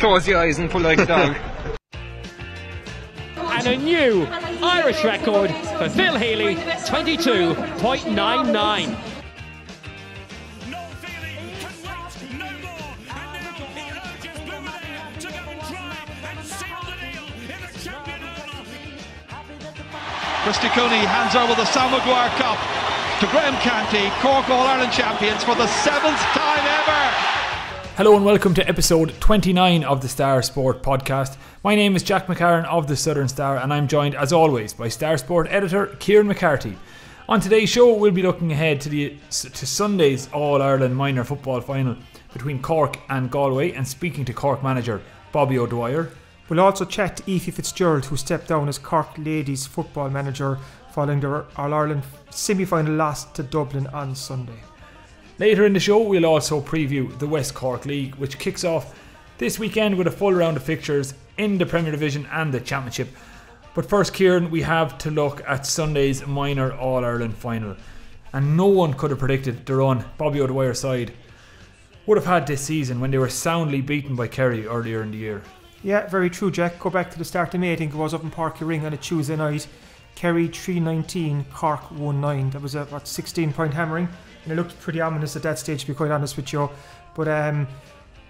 close your eyes and pull like a dog. and a new Irish record for Phil Healy, 22.99. Christy Cooney hands over the Sam Maguire Cup to Graham Canty, Cork All Ireland champions for the seventh time ever. Hello and welcome to episode 29 of the Star Sport podcast. My name is Jack McCarran of the Southern Star and I'm joined as always by Star Sport editor Kieran McCarthy. On today's show we'll be looking ahead to the to Sunday's All Ireland minor football final between Cork and Galway and speaking to Cork manager Bobbie O'Dwyer. We'll also chat to Ephie Fitzgerald, who stepped down as Cork ladies football manager following their All Ireland semi final loss to Dublin on Sunday. Later in the show, we'll also preview the West Cork League, which kicks off this weekend with a full round of fixtures in the Premier Division and the Championship. But first, Kieran, we have to look at Sunday's minor All Ireland final. And no one could have predicted the run Bobbie O'Dwyer's side would have had this season when they were soundly beaten by Kerry earlier in the year. Yeah, very true, Jack. Go back to the start of May. I think it was up in Páirc Ring on a Tuesday night. Kerry 319, Cork 19. That was a what 16 point hammering, and it looked pretty ominous at that stage, to be quite honest with you. But um,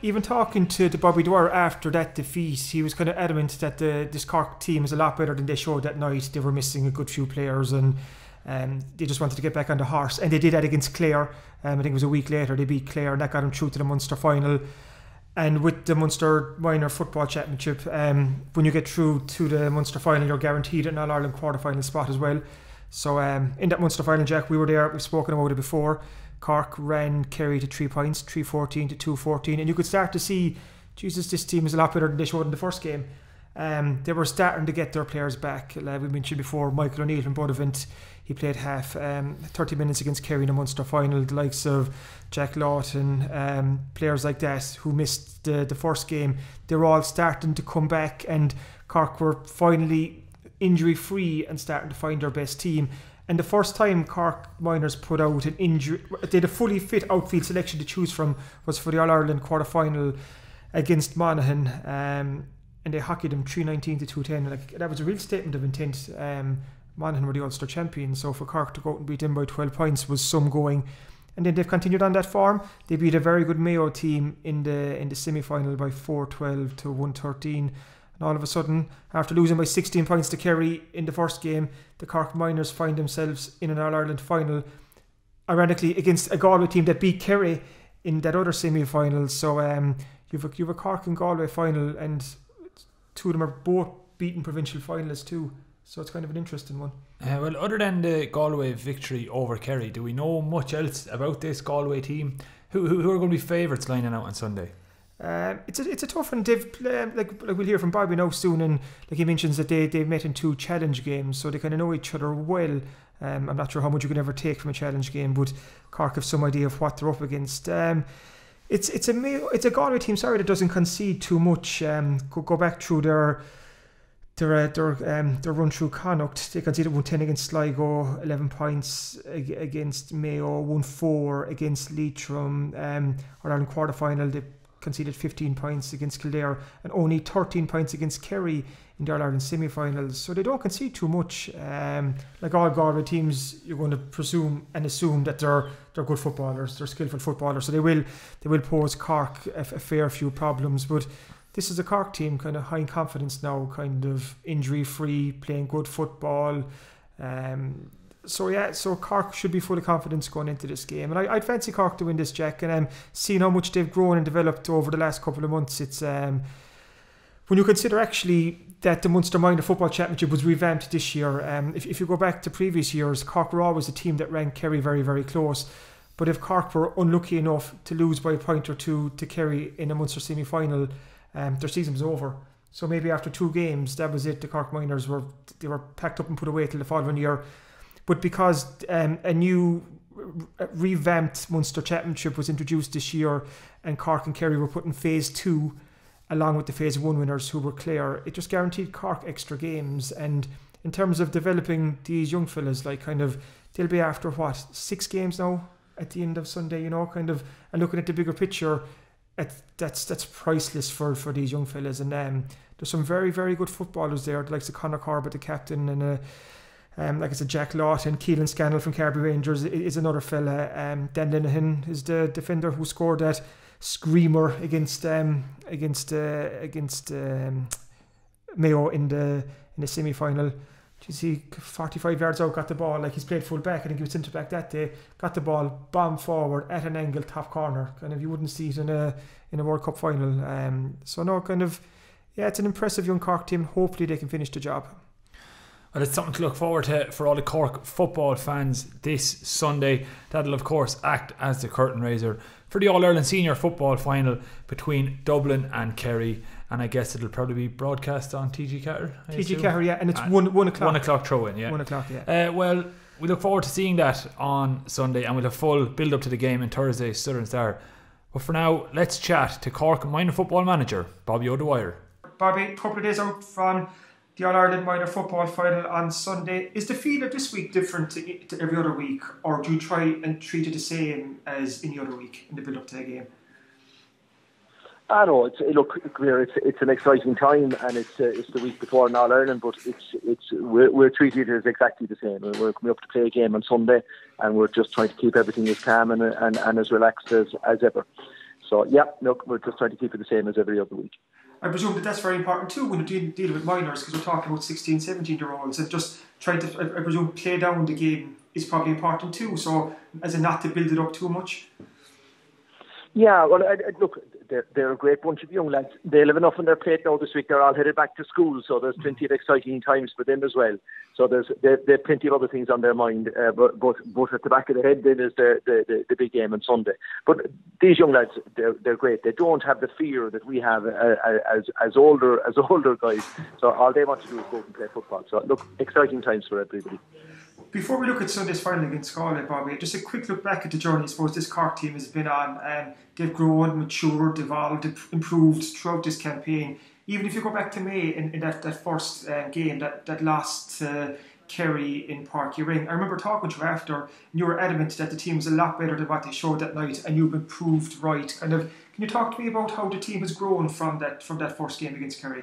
even talking to the Bobbie Dwyer after that defeat, he was kind of adamant that the this Cork team is a lot better than they showed that night. They were missing a good few players and. Um, they just wanted to get back on the horse, and they did that against Clare. Um, I think it was a week later they beat Clare, and that got them through to the Munster final and with the Munster Minor Football Championship, um, when you get through to the Munster final, you're guaranteed an All Ireland quarter final spot as well. So um, in that Munster final, Jack, we were there. We've spoken about it before. Cork ran Kerry to three points, three fourteen to two fourteen, and you could start to see, Jesus, this team is a lot better than they showed in the first game. Um, they were starting to get their players back. Like we mentioned before, Michael O'Neill from Buttevant, he played half um, 30 minutes against Kerry in the Munster final. The likes of Jack Lawton, um, players like that who missed the, the first game, they're all starting to come back, and Cork were finally injury free and starting to find their best team. And the first time Cork Minors put out an injury, did a fully fit outfield selection to choose from was for the All Ireland quarter final against Monaghan. Um, and they hockeyed them 319 to 210. Like that was a real statement of intent. Um, Monaghan were the Ulster champions, so for Cork to go out and beat them by 12 points was some going. And then they've continued on that form. They beat a very good Mayo team in the in the semi final by 4-12 to 113. And all of a sudden, after losing by 16 points to Kerry in the first game, the Cork Minors find themselves in an All Ireland final, ironically against a Galway team that beat Kerry in that other semi final. So um, you've a, you've a Cork and Galway final, and two of them are both beaten provincial finalists too. So it's kind of an interesting one. Uh, well, other than the Galway victory over Kerry, do we know much else about this Galway team? Who, who, who are going to be favourites lining out on Sunday? Um, it's a it's a tough one. They've um, like like we'll hear from Bobbie now soon, and like he mentions that they they've met in two challenge games, so they kind of know each other well. Um, I'm not sure how much you can ever take from a challenge game, but Cork have some idea of what they're up against. Um, it's it's a it's a Galway team. Sorry, that doesn't concede too much. Um, go, go back through their their uh, their um their run through Connacht. They conceded one ten against Sligo, eleven points against Mayo, one four against Leitrim. Um, Ireland quarter final they conceded fifteen points against Kildare and only thirteen points against Kerry in the Ireland semi-finals. So they don't concede too much. Um, like all Galway teams, you're going to presume and assume that they're they're good footballers, they're skillful footballers. So they will they will pose Cork a, a fair few problems, but this is a Cork team, kind of high in confidence now, kind of injury free, playing good football. Um, so yeah, so Cork should be full of confidence going into this game, and I, would fancy Cork to win this, Jack. And um, seeing how much they've grown and developed over the last couple of months, it's um, when you consider actually that the Munster Minor Football Championship was revamped this year. Um, if, if you go back to previous years, Cork were always a team that ran Kerry very very close. But if Cork were unlucky enough to lose by a point or two to Kerry in a Munster semi final, um, their season was over. So maybe after two games, that was it. The Cork Minors were they were packed up and put away till the following year. But because um, a new revamped Munster Championship was introduced this year, and Cork and Kerry were put in phase two, along with the phase one winners who were Clare, it just guaranteed Cork extra games. And in terms of developing these young fellas, like kind of they'll be after what six games now at the end of Sunday, you know, kind of and looking at the bigger picture that's that's priceless for, for these young fellas. And um, there's some very very good footballers there, like the Conor Corbett, the captain, and uh, um, like I said, Jack Lawton, Keelan Scannell from Carbery Rangers is another fella. Um, Dan Linehan is the defender who scored that screamer against um, against uh, against um, Mayo in the in the semi final. You see, 45 yards out, got the ball. Like he's played full back. I think he was centre back that day. Got the ball, bomb forward at an angle, top corner. Kind of you wouldn't see it in a in a World Cup final. Um, so no, kind of yeah, it's an impressive young Cork team. Hopefully they can finish the job. Well, it's something to look forward to for all the Cork football fans this Sunday. That'll, of course, act as the curtain raiser for the All Ireland Senior Football final between Dublin and Kerry. And I guess it'll probably be broadcast on TG Ceathair. TG Ceathair, yeah, and it's one, one o'clock. One o'clock throw in, yeah. One o'clock, yeah. Uh, well, we look forward to seeing that on Sunday and we'll have full build up to the game in Thursday, Southern Star. But for now, let's chat to Cork minor football manager Bobbie O'Dwyer. Bobbie, a couple of days out from the All Ireland minor football final on Sunday. Is the feel of this week different to, to, every other week, or do you try and treat it the same as any other week in the build up to the game? I know it's look, it's it's an exciting time, and it's uh, it's the week before in All Ireland, but it's it's we're, we're treated as exactly the same. We're coming up to play a game on Sunday, and we're just trying to keep everything as calm and and, and as relaxed as, as ever. So yeah, look, we're just trying to keep it the same as every other week. I presume that that's very important too when you're dealing with minors because we're talking about 16, 17 year olds and just trying to, I presume, play down the game is probably important too. So, as a not to build it up too much. Yeah, well, I, I, look, they're, they're a great bunch of young lads. They have enough on their plate now this week. They're all headed back to school, so there's plenty of exciting times for them as well. So there's there, there are plenty of other things on their mind, uh, but, but but at the back of the head then is the, the, the, the big game on Sunday. But these young lads, they're, they're great. They don't have the fear that we have uh, uh as as older as older guys. So all they want to do is go and play football. So look, exciting times for everybody. Before we look at Sunday's final against Galway, Bobbie, just a quick look back at the journey I suppose this Cork team has been on. Um, they've grown, matured, evolved, improved throughout this campaign. Even if you go back to May in, in that, that first uh, game that, that lost uh, Kerry in Uí Rinn, I remember talking to you after, and you were adamant that the team was a lot better than what they showed that night, and you've been proved right. Kind of, can you talk to me about how the team has grown from that from that first game against Kerry?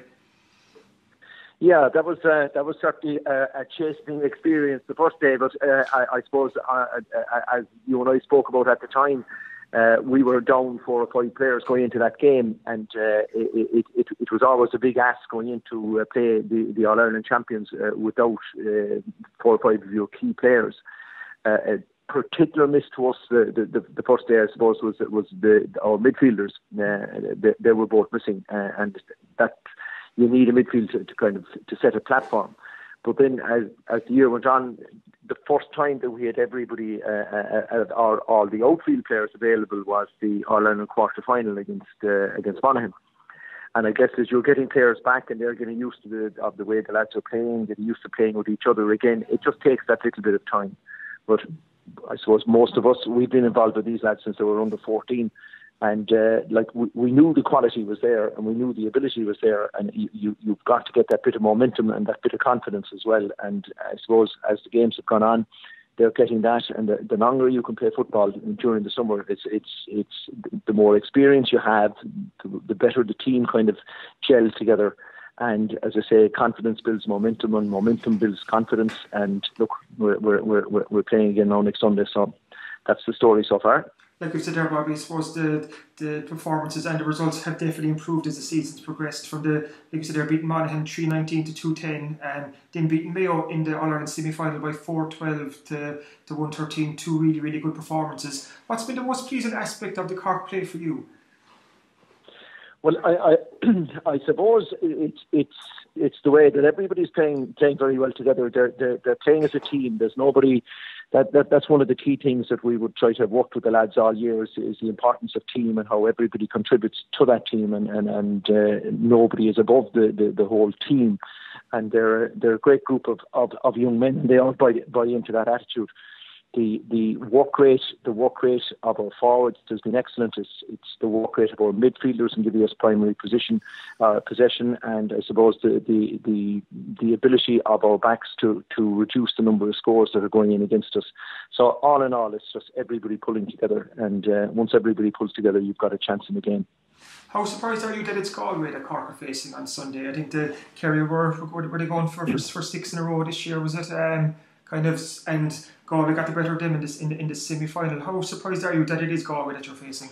Yeah, that was uh, that was certainly a, a chastening experience the first day, but uh, I, I, suppose uh, uh, as you and I spoke about at the time, uh, we were down four or five players going into that game, and uh, it, it, it, was always a big ask going into play the, the All Ireland champions without four or five of your key players. a particular miss to us the, the, the, first day, I suppose, was was the our midfielders. they, they were both missing, and that you need a midfield to, kind of to set a platform. But then, as as the year went on, the first time that we had everybody, uh, uh, uh or all the outfield players available, was the All Ireland quarter final against uh, against Monaghan. And I guess as you're getting players back and they're getting used to the of the way the lads are playing, getting used to playing with each other again, it just takes that little bit of time. But I suppose most of us we've been involved with these lads since they were under 14, and uh, like we, we knew the quality was there and we knew the ability was there and you, you you've got to get that bit of momentum and that bit of confidence as well. And I suppose as the games have gone on they're getting that. And the, the longer you can play football during the summer it's it's it's the more experience you have the, the better the team kind of gels together. And as I say, confidence builds momentum, and momentum builds confidence. And look, we're we're we're, we're playing again now next Sunday, so that's the story so far like we said there, Bobbie, I suppose the the performances and the results have definitely improved as the season's progressed. From the like you said, they're beating Monaghan three nineteen to two ten, and then beating Mayo in the All Ireland semi final by four twelve to to one thirteen. Two really really good performances. What's been the most pleasing aspect of the Cork play for you? Well, I I, I suppose it's it's it's the way that everybody's playing playing very well together. They're they're, they're playing as a team. There's nobody that, that that's one of the key things that we would try to have worked with the lads all year is, is the importance of team and how everybody contributes to that team and and, and uh, nobody is above the, the, the whole team. And they're they're a great group of, of, of young men and they all buy buy into that attitude the the work rate the work rate of our forwards has been excellent. It's, it's the work rate of our midfielders in giving us primary position uh, possession, and I suppose the, the the the ability of our backs to to reduce the number of scores that are going in against us. So all in all, it's just everybody pulling together, and uh, once everybody pulls together, you've got a chance in the game. How surprised are you that it's Galway that Cork are facing on Sunday? I think the Kerry were were they going for, for, for six in a row this year? Was it um, kind of and Galway got the better of them in this in, in the semi final? How surprised are you that it is Galway that you're facing?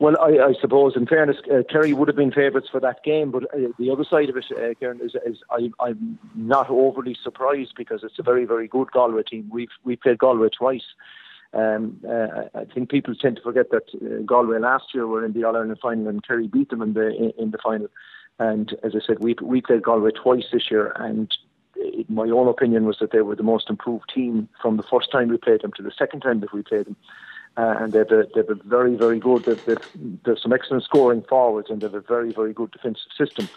Well, I, I suppose, in fairness, uh, Kerry would have been favourites for that game, but uh, the other side of it, uh, Kieran, is, is I, I'm not overly surprised because it's a very, very good Galway team. We've we played Galway twice. Um, uh, I think people tend to forget that uh, Galway last year were in the All Ireland final and Kerry beat them in the in, in the final. And as I said, we we played Galway twice this year, and my own opinion was that they were the most improved team from the first time we played them to the second time that we played them uh, and they've they've very, very good, they've, they've, there's some excellent scoring forwards and they've a very, very good defensive system.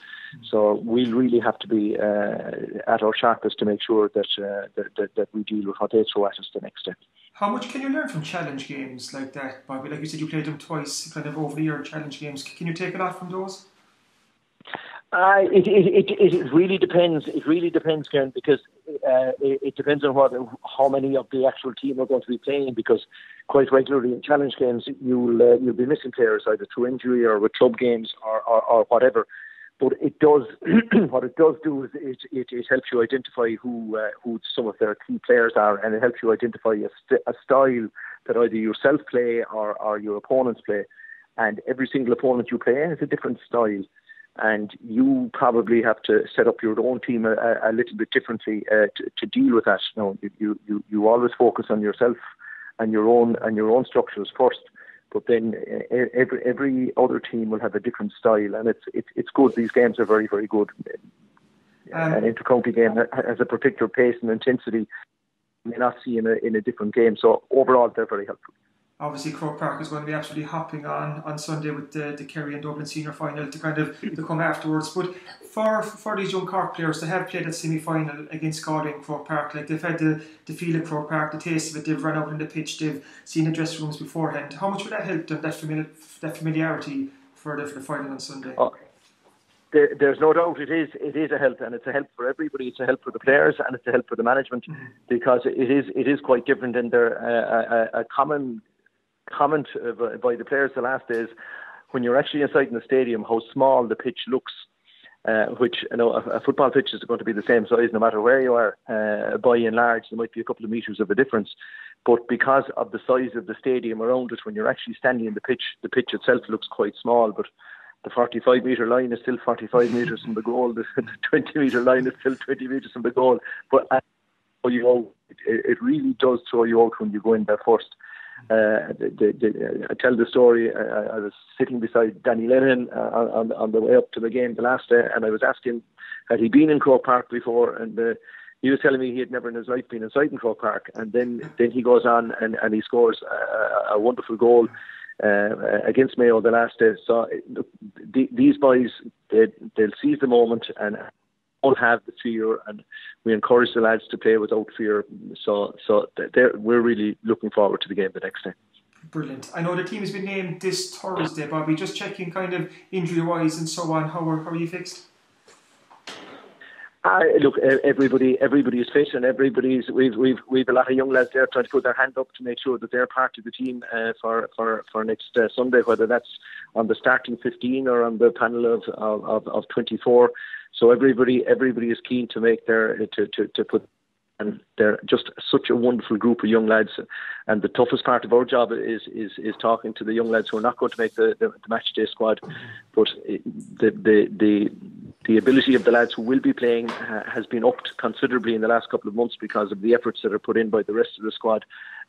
So we'll really have to be uh, at our sharpest to make sure that, uh, that, that, that we deal with what they throw at us the next day. How much can you learn from challenge games like that, Bobbie? Like you said, you played them twice, kind of over the year. Challenge games. Can you take a lot from those? Uh, it, it, it, it really depends. It really depends, Kieran, because uh, it, it, depends on what how many of the actual team are going to be playing. Because quite regularly in challenge games, you'll uh, you'll be missing players either through injury or with club games or, or, or whatever. But it does what it does do is it, it, it helps you identify who uh, who some of their key players are, and it helps you identify a, st- a style that either yourself play or, or your opponents play. And every single opponent you play has a different style and you probably have to set up your own team a, a little bit differently uh, to, to, deal with that. You, know, you, you you always focus on yourself and your own and your own structures first, but then uh, every every other team will have a different style, and it's it's it's good. These games are very very good. Um, An intercounty game has a particular pace and intensity you may not see in a in a different game. So overall, they're very helpful obviously Croke Park is going to be absolutely hopping on on Sunday with the, the Kerry and Dublin senior final to kind of to come afterwards. But for for these young Cork players to have played that semi final against Galway and Croke Park, like they've had the, the feel of Croke Park, the taste of it, they've run out in the pitch, they've seen the dressing rooms beforehand. How much would that help them, that, familiar, that familiarity for the, for the final on Sunday? Oh. There, there's no doubt it is it is a help and it's a help for everybody. It's a help for the players and it's a help for the management mm-hmm. because it is it is quite different and they're a, a, a common comment by the players the last days when you're actually inside in the stadium how small the pitch looks. Uh, which you know a, a, football pitch is going to be the same size no matter where you are. Uh, by and large, there might be a couple of meters of a difference, but because of the size of the stadium around it, when you're actually standing in the pitch, the pitch itself looks quite small. But the 45 metre line is still 45 metres from the goal. The, the 20 metre line is still 20 metres from the goal. But uh, you know, it, it really does throw you out when you go in there first. Uh, the, I tell the story. I, I, was sitting beside Danny Lennon uh, on, on the way up to the game the last day, and I was asking, had he been in Croke Park before? And uh, he was telling me he had never in his life been inside in Croke Park. And then, then he goes on and, and he scores a, a wonderful goal uh, against Mayo the last day. So the, these boys, they, they'll seize the moment and don't have the fear, and we encourage the lads to play without fear. So, so we're really looking forward to the game the next day. Brilliant. I know the team has been named this Thursday, Bobbie. Just checking, kind of injury wise and so on. How are, how are you fixed? Uh, look, everybody, everybody is fit, and everybody's. We've, we've, we've a lot of young lads there trying to put their hand up to make sure that they're part of the team uh, for, for, for next uh, Sunday, whether that's on the starting 15 or on the panel of, of, of 24. So everybody, everybody is keen to make their to, to, to put and they're just such a wonderful group of young lads. And the toughest part of our job is is, is talking to the young lads who are not going to make the, the, the match day squad, but the the the the ability of the lads who will be playing has been upped considerably in the last couple of months because of the efforts that are put in by the rest of the squad.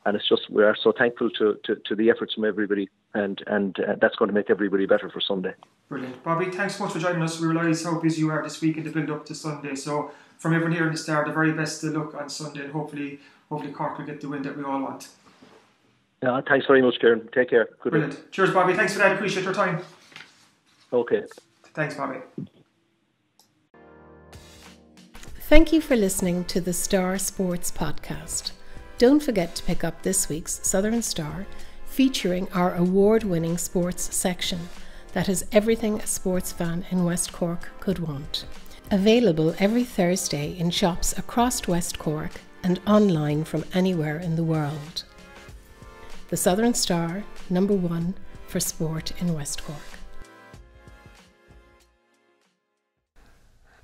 And it's just we are so thankful to, to, to the efforts from everybody, and and uh, that's going to make everybody better for Sunday. Brilliant, Bobbie. Thanks so much for joining us. We realise how busy you are this week in the build up to Sunday. So from everyone here in the Star, the very best to look on Sunday, and hopefully hopefully Cork will get the win that we all want. Yeah, thanks very much, Kieran. Take care. Good Brilliant. Cheers, Bobbie. Thanks for that. Appreciate your time. Okay. Thanks, Bobbie. Thank you for listening to the Star Sports Podcast. Don't forget to pick up this week's Southern Star featuring our award winning sports section that has everything a sports fan in West Cork could want. Available every Thursday in shops across West Cork and online from anywhere in the world. The Southern Star, number one, for sport in West Cork.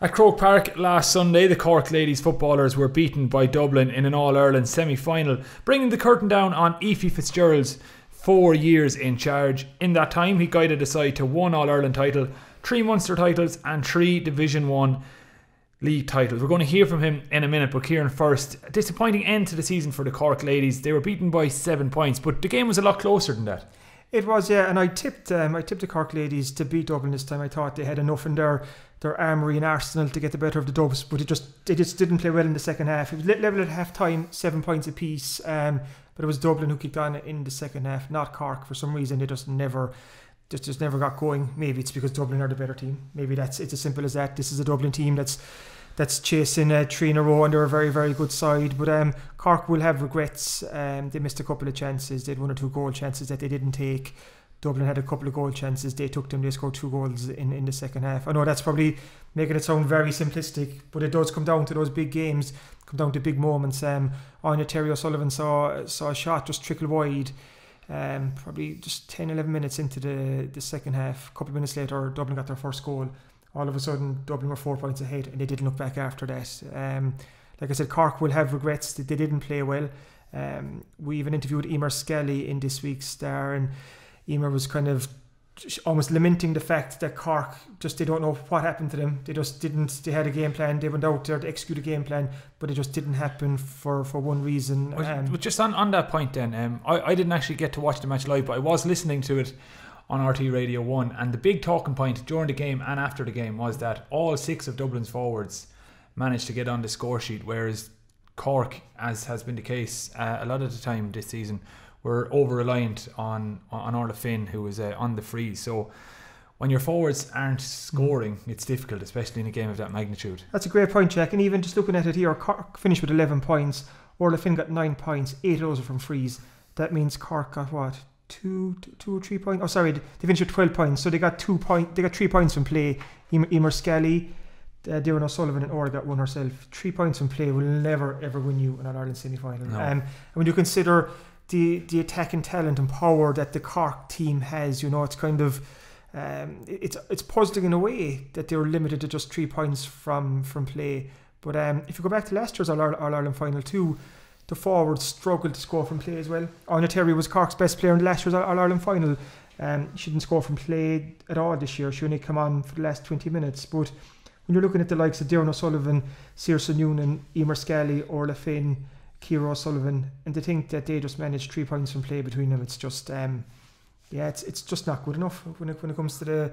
At Croke Park last Sunday, the Cork ladies footballers were beaten by Dublin in an All Ireland semi final, bringing the curtain down on Ephie Fitzgerald's four years in charge. In that time, he guided the side to one All Ireland title, three Munster titles, and three Division 1 league titles. We're going to hear from him in a minute, but Kieran first. A disappointing end to the season for the Cork ladies. They were beaten by seven points, but the game was a lot closer than that. It was, yeah, and I tipped um, I tipped the Cork ladies to beat Dublin this time. I thought they had enough in their their armory and arsenal to get the better of the Dubs, but it just they just didn't play well in the second half. It was level at half time, seven points apiece, um, but it was Dublin who kicked on in the second half, not Cork. For some reason, they just never just just never got going. Maybe it's because Dublin are the better team. Maybe that's it's as simple as that. This is a Dublin team that's that's chasing uh, three in a row and they're a very very good side. But um, Cork will have regrets. Um, they missed a couple of chances. They had one or two goal chances that they didn't take. Dublin had a couple of goal chances. They took them. They scored two goals in, in the second half. I know that's probably making it sound very simplistic, but it does come down to those big games, come down to big moments. Um, Áine Terry O'Sullivan saw saw a shot just trickle wide. Um, probably just 10, 11 minutes into the, the second half. A couple of minutes later, Dublin got their first goal. All of a sudden, Dublin were four points ahead, and they didn't look back after that. Um, like I said, Cork will have regrets that they didn't play well. Um, we even interviewed Eimear Scally in this week's Star, and Eimear was kind of almost lamenting the fact that Cork just they don't know what happened to them. They just didn't. They had a game plan. They went out there to execute a game plan, but it just didn't happen for, for one reason. Um, well, just on, on that point, then um, I I didn't actually get to watch the match live, but I was listening to it on RT Radio One, and the big talking point during the game and after the game was that all six of Dublin's forwards managed to get on the score sheet, whereas Cork, as has been the case uh, a lot of the time this season were over reliant on on Orla Finn, who was uh, on the freeze. So when your forwards aren't scoring, it's difficult, especially in a game of that magnitude. That's a great point, Jack. And even just looking at it here, Cork finished with 11 points. Orla Finn got 9 points, 8 of those are from freeze. That means Cork got what? Two, two or three points. Oh, sorry, they finished with 12 points. So they got two point. They got three points from play. Eimear Scally, uh, Doireann O'Sullivan, and Orla got one herself. Three points from play will never ever win you an All Ireland semi final. No. Um, and when you consider the the attacking talent and power that the Cork team has. You know, it's kind of um, it's it's puzzling in a way that they were limited to just three points from from play. But um, if you go back to last year's All, Ireland final too, the forwards struggled to score from play as well. Áine Terry was Cork's best player in last year's All Ireland final. Um, she didn't score from play at all this year. She only come on for the last 20 minutes. But when you're looking at the likes of Doireann O'Sullivan, Saoirse Noonan, Eimear Scally, Orla Finn, Ciara O'Sullivan, and to think that they just managed three points from play between them, it's just um, yeah, it's it's just not good enough when it when it comes to the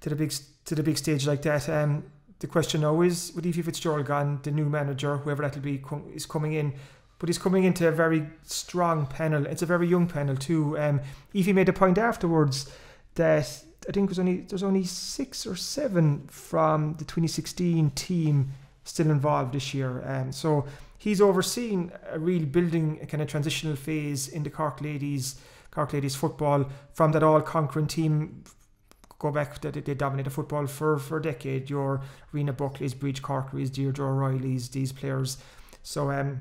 to the big to the big stage like that. Um, the question now is with Ephie Fitzgerald gone, the new manager, whoever that'll be, com- is coming in. But he's coming into a very strong panel. It's a very young panel too. Um, Ephie made a point afterwards that I think was only there's only six or seven from the 2016 team still involved this year. Um, so he's overseen a real building a kind of transitional phase in the Cork ladies Cork ladies football. From that all conquering team go back that they dominated football for for a decade. Your Rena Buckley's Briege Corkery's Deirdre O'Reilly's these players. So um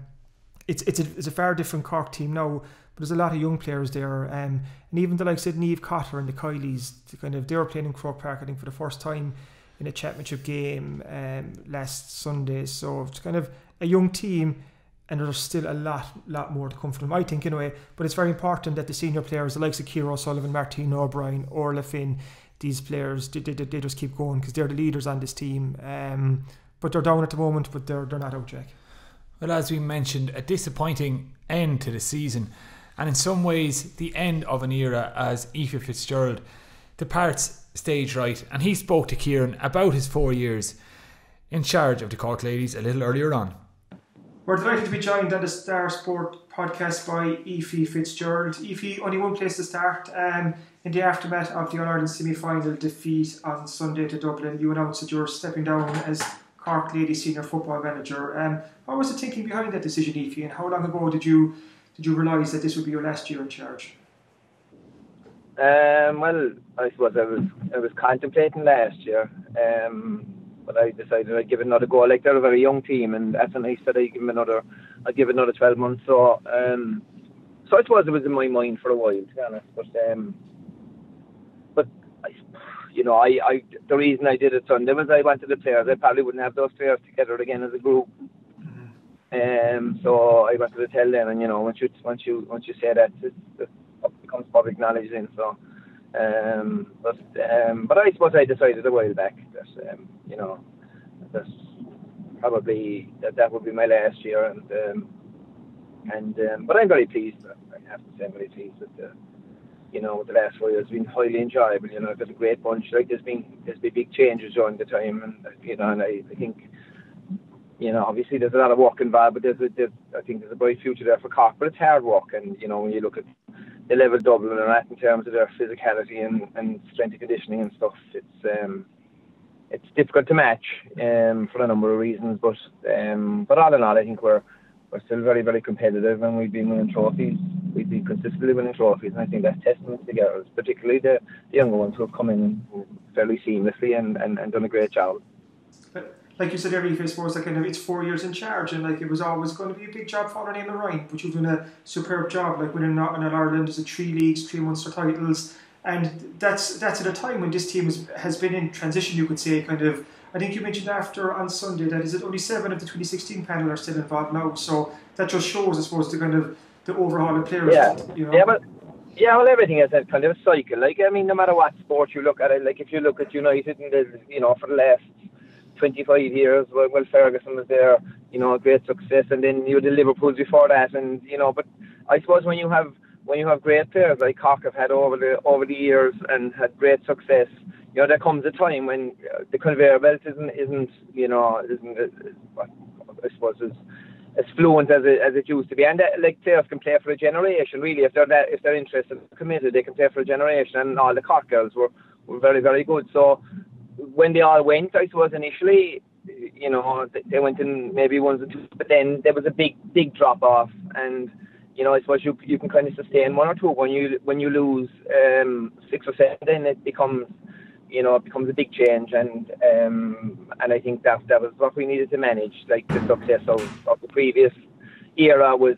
it's it's a, it's a far different Cork team now but there's a lot of young players there. Um, and even the likes of Niamh Cotter and the Kylies kind of they were playing in Croke Park I think for the first time in a championship game um, last Sunday. So it's kind of a young team and there's still a lot lot more to come from them, I think, in a way. But it's very important that the senior players, the likes of Ciara O'Sullivan, Martina O'Brien, Orla Finn, these players, they, they, they just keep going because they're the leaders on this team. Um, but they're down at the moment, but they're, they're not out, Jack. Well, as we mentioned, a disappointing end to the season, and in some ways, the end of an era as Ephie Fitzgerald departs stage right. And he spoke to Kieran about his four years in charge of the Cork Ladies a little earlier on. We're delighted to be joined on the Star Sport podcast by Ephie Fitzgerald. Ephie, only one place to start. Um, in the aftermath of the All Ireland semi final defeat on Sunday to Dublin, you announced that you were stepping down as Cork Lady Senior Football Manager. Um, what was the thinking behind that decision, Ephie, and how long ago did you did you realise that this would be your last year in charge? Um, well, I suppose I was I was contemplating last year. Um, but I decided I'd give it another go. Like they're a very young team, and as I said, I'd give them another, I'd give it another 12 months. So, um, so I suppose it was in my mind for a while, to be honest. But um, but I, you know, I, I the reason I did it Sunday was I wanted the players. I probably wouldn't have those players together again as a group. Um, so I wanted to tell them, and you know, once you once you once you say that, it, it becomes public knowledge then. So, um, but um, but I suppose I decided a while back that um, you know that probably that that would be my last year, and um, and um, but I'm very pleased. I have to say, I'm very pleased with the you know, the last four years has been highly enjoyable. You know, I've got a great bunch. Like there's been there's been big changes during the time, and you know, and I, I think, you know, obviously there's a lot of work involved, but there's, a, there's I think there's a bright future there for Cork. But it's hard work, and you know, when you look at level Dublin are at in terms of their physicality and, and strength and conditioning and stuff, it's um, it's difficult to match um, for a number of reasons. But um, but all in all, I think we're we're still very, very competitive and we've been winning trophies. We've been consistently winning trophies, and I think that's testament to the girls, particularly the, the younger ones who have come in fairly seamlessly and, and, and done a great job. Like you said, every I suppose like kind of it's four years in charge, and like it was always going to be a big job for Name Ryan, but you've done a superb job, like winning not in Ireland, there's a three leagues, three Munster titles, and that's that's at a time when this team has, has been in transition, you could say, kind of I think you mentioned after on Sunday that is it only seven of the 2016 panel are still involved now. So that just shows, I suppose, the kind of the overhaul of players. Yeah, you know? yeah, but yeah, well, everything is a kind of a cycle. Like I mean, no matter what sport you look at it, like if you look at United and the, you know for the last 25 years, well, well, Ferguson was there, you know, great success, and then you had the Liverpools before that, and you know, but I suppose when you have when you have great players like Cork have had over the over the years and had great success, you know, there comes a time when uh, the conveyor belt isn't, isn't you know, isn't, uh, I suppose, as, as fluent as it, as it used to be. And uh, like players can play for a generation, really, if they're that, if they're interested and committed, they can play for a generation. And all the Cork girls were, were very, very good. So when they all went, I suppose initially, you know, they went in maybe ones or two, but then there was a big, big drop off, and you know, I suppose you you can kind of sustain one or two. When you when you lose um, six or seven, then it becomes you know, it becomes a big change, and um, and I think that that was what we needed to manage. Like the success of, of the previous era was,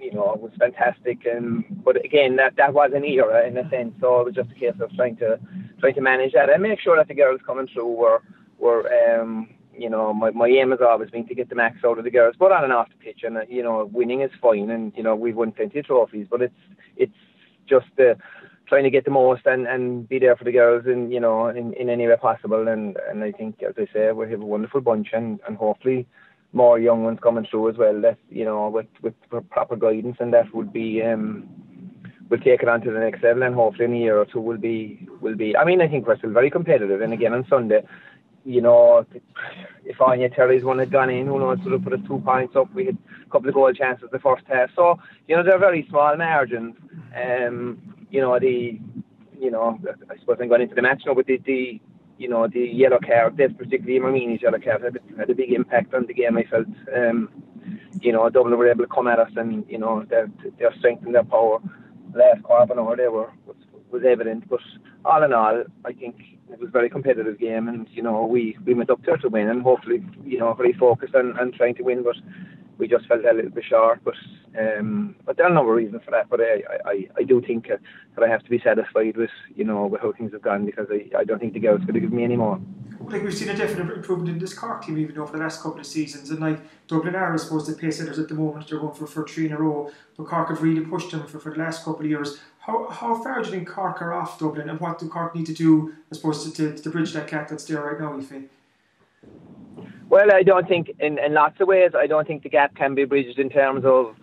you know, it was fantastic, and but again, that that was an era in a sense. So it was just a case of trying to trying to manage that and make sure that the girls coming through were were. Um, you know, my, my aim has always been to get the max out of the girls, but on and off the pitch. And uh, you know, winning is fine, and you know, we've won plenty of trophies, but it's it's just the trying to get the most and, and be there for the girls in you know in, in any way possible and and I think as I say we have a wonderful bunch and, and hopefully more young ones coming through as well that you know with with proper guidance and that would be um we'll take it on to the next level and hopefully in a year or two we'll be will be I mean I think we're still very competitive and again on Sunday you know, if Áine Terry's one had gone in, who knows, would have put us two points up. We had a couple of goal chances the first half. So, you know, they're very small margins. Um, you know, the, you know, I suppose I'm going into the match now, but the, the you know, the yellow card, that's particularly Marmini's yellow card, had, had a big impact on the game, I felt. Um, you know, Dublin were able to come at us and, you know, their, their strength and their power last quarter hour they were was, was evident. But all in all, I think it was a very competitive game and, you know, we, we went up there to win and hopefully, you know, very focused on, on trying to win. But we just felt a little bit short. But um, but there are a number reasons for that. But I I, I do think that I have to be satisfied with you know with how things have gone because I, I don't think the girls going to give me any more. Like we've seen a definite improvement in this Cork team even over the last couple of seasons, and like Dublin are, I suppose, the pace setters at the moment. They're going for, for three in a row, but Cork have really pushed them for, for the last couple of years. How, how far do you think Cork are off Dublin, and what do Cork need to do, I suppose, to, to, to bridge that gap that's there right now? You think? Well, I don't think, in, in lots of ways, I don't think the gap can be bridged in terms of,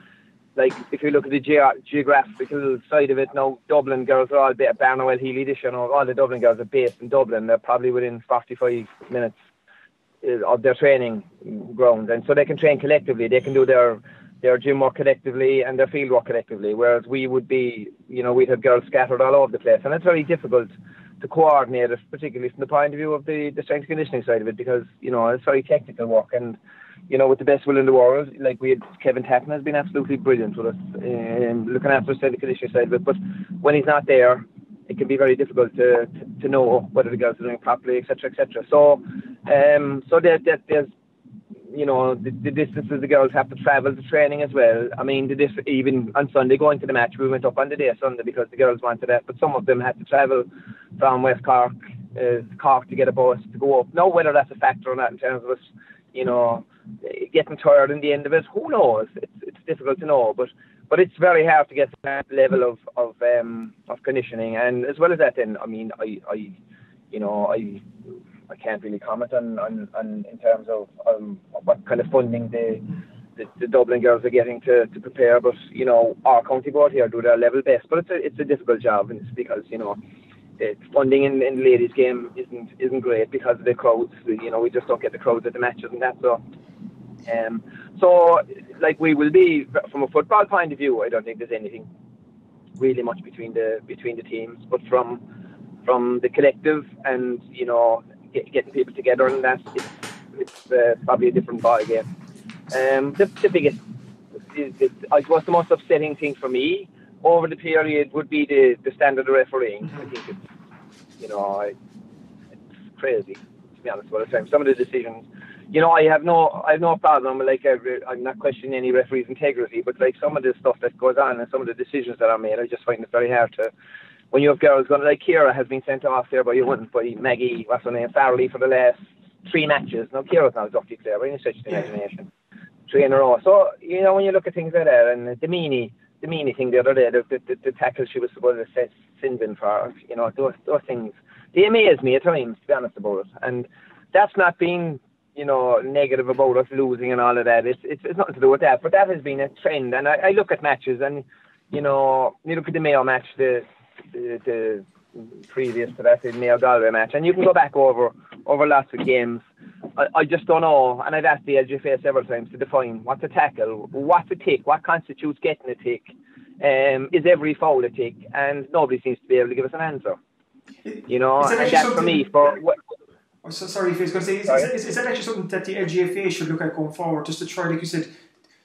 like, if you look at the ge- geographical side of it, now Dublin girls are all at Barnwell Healy you know, all the Dublin girls are based in Dublin. They're probably within 45 minutes uh, of their training grounds, and so they can train collectively. They can do their their gym work collectively and their field work collectively. Whereas we would be, you know, we'd have girls scattered all over the place, and it's very difficult to coordinate it, particularly from the point of view of the, the strength conditioning side of it, because you know it's very technical work, and you know with the best will in the world, like we had Kevin Tappan has been absolutely brilliant with us, um, looking after the strength conditioning side of it. But when he's not there, it can be very difficult to, to, to know whether the girls are doing properly, etc., etc. So, um, so there, there, there's you know, the, the distances the girls have to travel to training as well. I mean, the dis- even on Sunday going to the match, we went up on the day Sunday because the girls wanted that, but some of them had to travel from West Cork uh, Cork to get a bus to go up. Now whether that's a factor or not in terms of us, you know, getting tired in the end of it, who knows? It's it's difficult to know, but but it's very hard to get that level of of um, of conditioning, and as well as that, then I mean, I I you know I I can't really comment on on, on in terms of um, what kind of funding the, the the Dublin girls are getting to, to prepare, but you know our county board here do their level best, but it's a it's a difficult job, and it's because you know. It, funding in, in the ladies' game isn't isn't great because of the crowds. You know, we just don't get the crowds at the matches and that. So, um, so like we will be from a football point of view. I don't think there's anything really much between the between the teams, but from from the collective and you know get, getting people together and that it's, it's uh, probably a different ball game. Um, the, the biggest, the, the, I suppose, the most upsetting thing for me over the period would be the, the standard of refereeing. I think it's you know I, it's crazy to be honest with it. Some of the decisions you know, I have no, I have no problem. Like, I'm not questioning any referee's integrity, but like some of the stuff that goes on and some of the decisions that are made, I just find it very hard to. When you have girls going, like Ciara has been sent off there by one by Maggie, what's her name, Farrelly for the last three matches. Now Ciara's not Duffy Clare any stretch of imagination. Three in a row. So you know when you look at things like that, and the Meany, the Meany thing the other day, the, the, the, the tackle she was supposed to set Sinbin for, you know, those those things, they amaze me at times, to be honest about it. And that's not being you know, negative about us losing and all of that. It's, it's, it's nothing to do with that. But that has been a trend. And I, I look at matches and, you know, you look at the Mayo match, the, the, the previous to that, the Mayo Galway match, and you can go back over over lots of games. I, I just don't know. And I've asked the LGFA several times to define what's a tackle, what's a tick, what constitutes getting a tick, um, is every foul a tick? And nobody seems to be able to give us an answer. You know, and that for me, for Oh, so sorry if I was going to say, is, is, is, is, that actually something that the LGFA should look at going forward, just to try, like you said,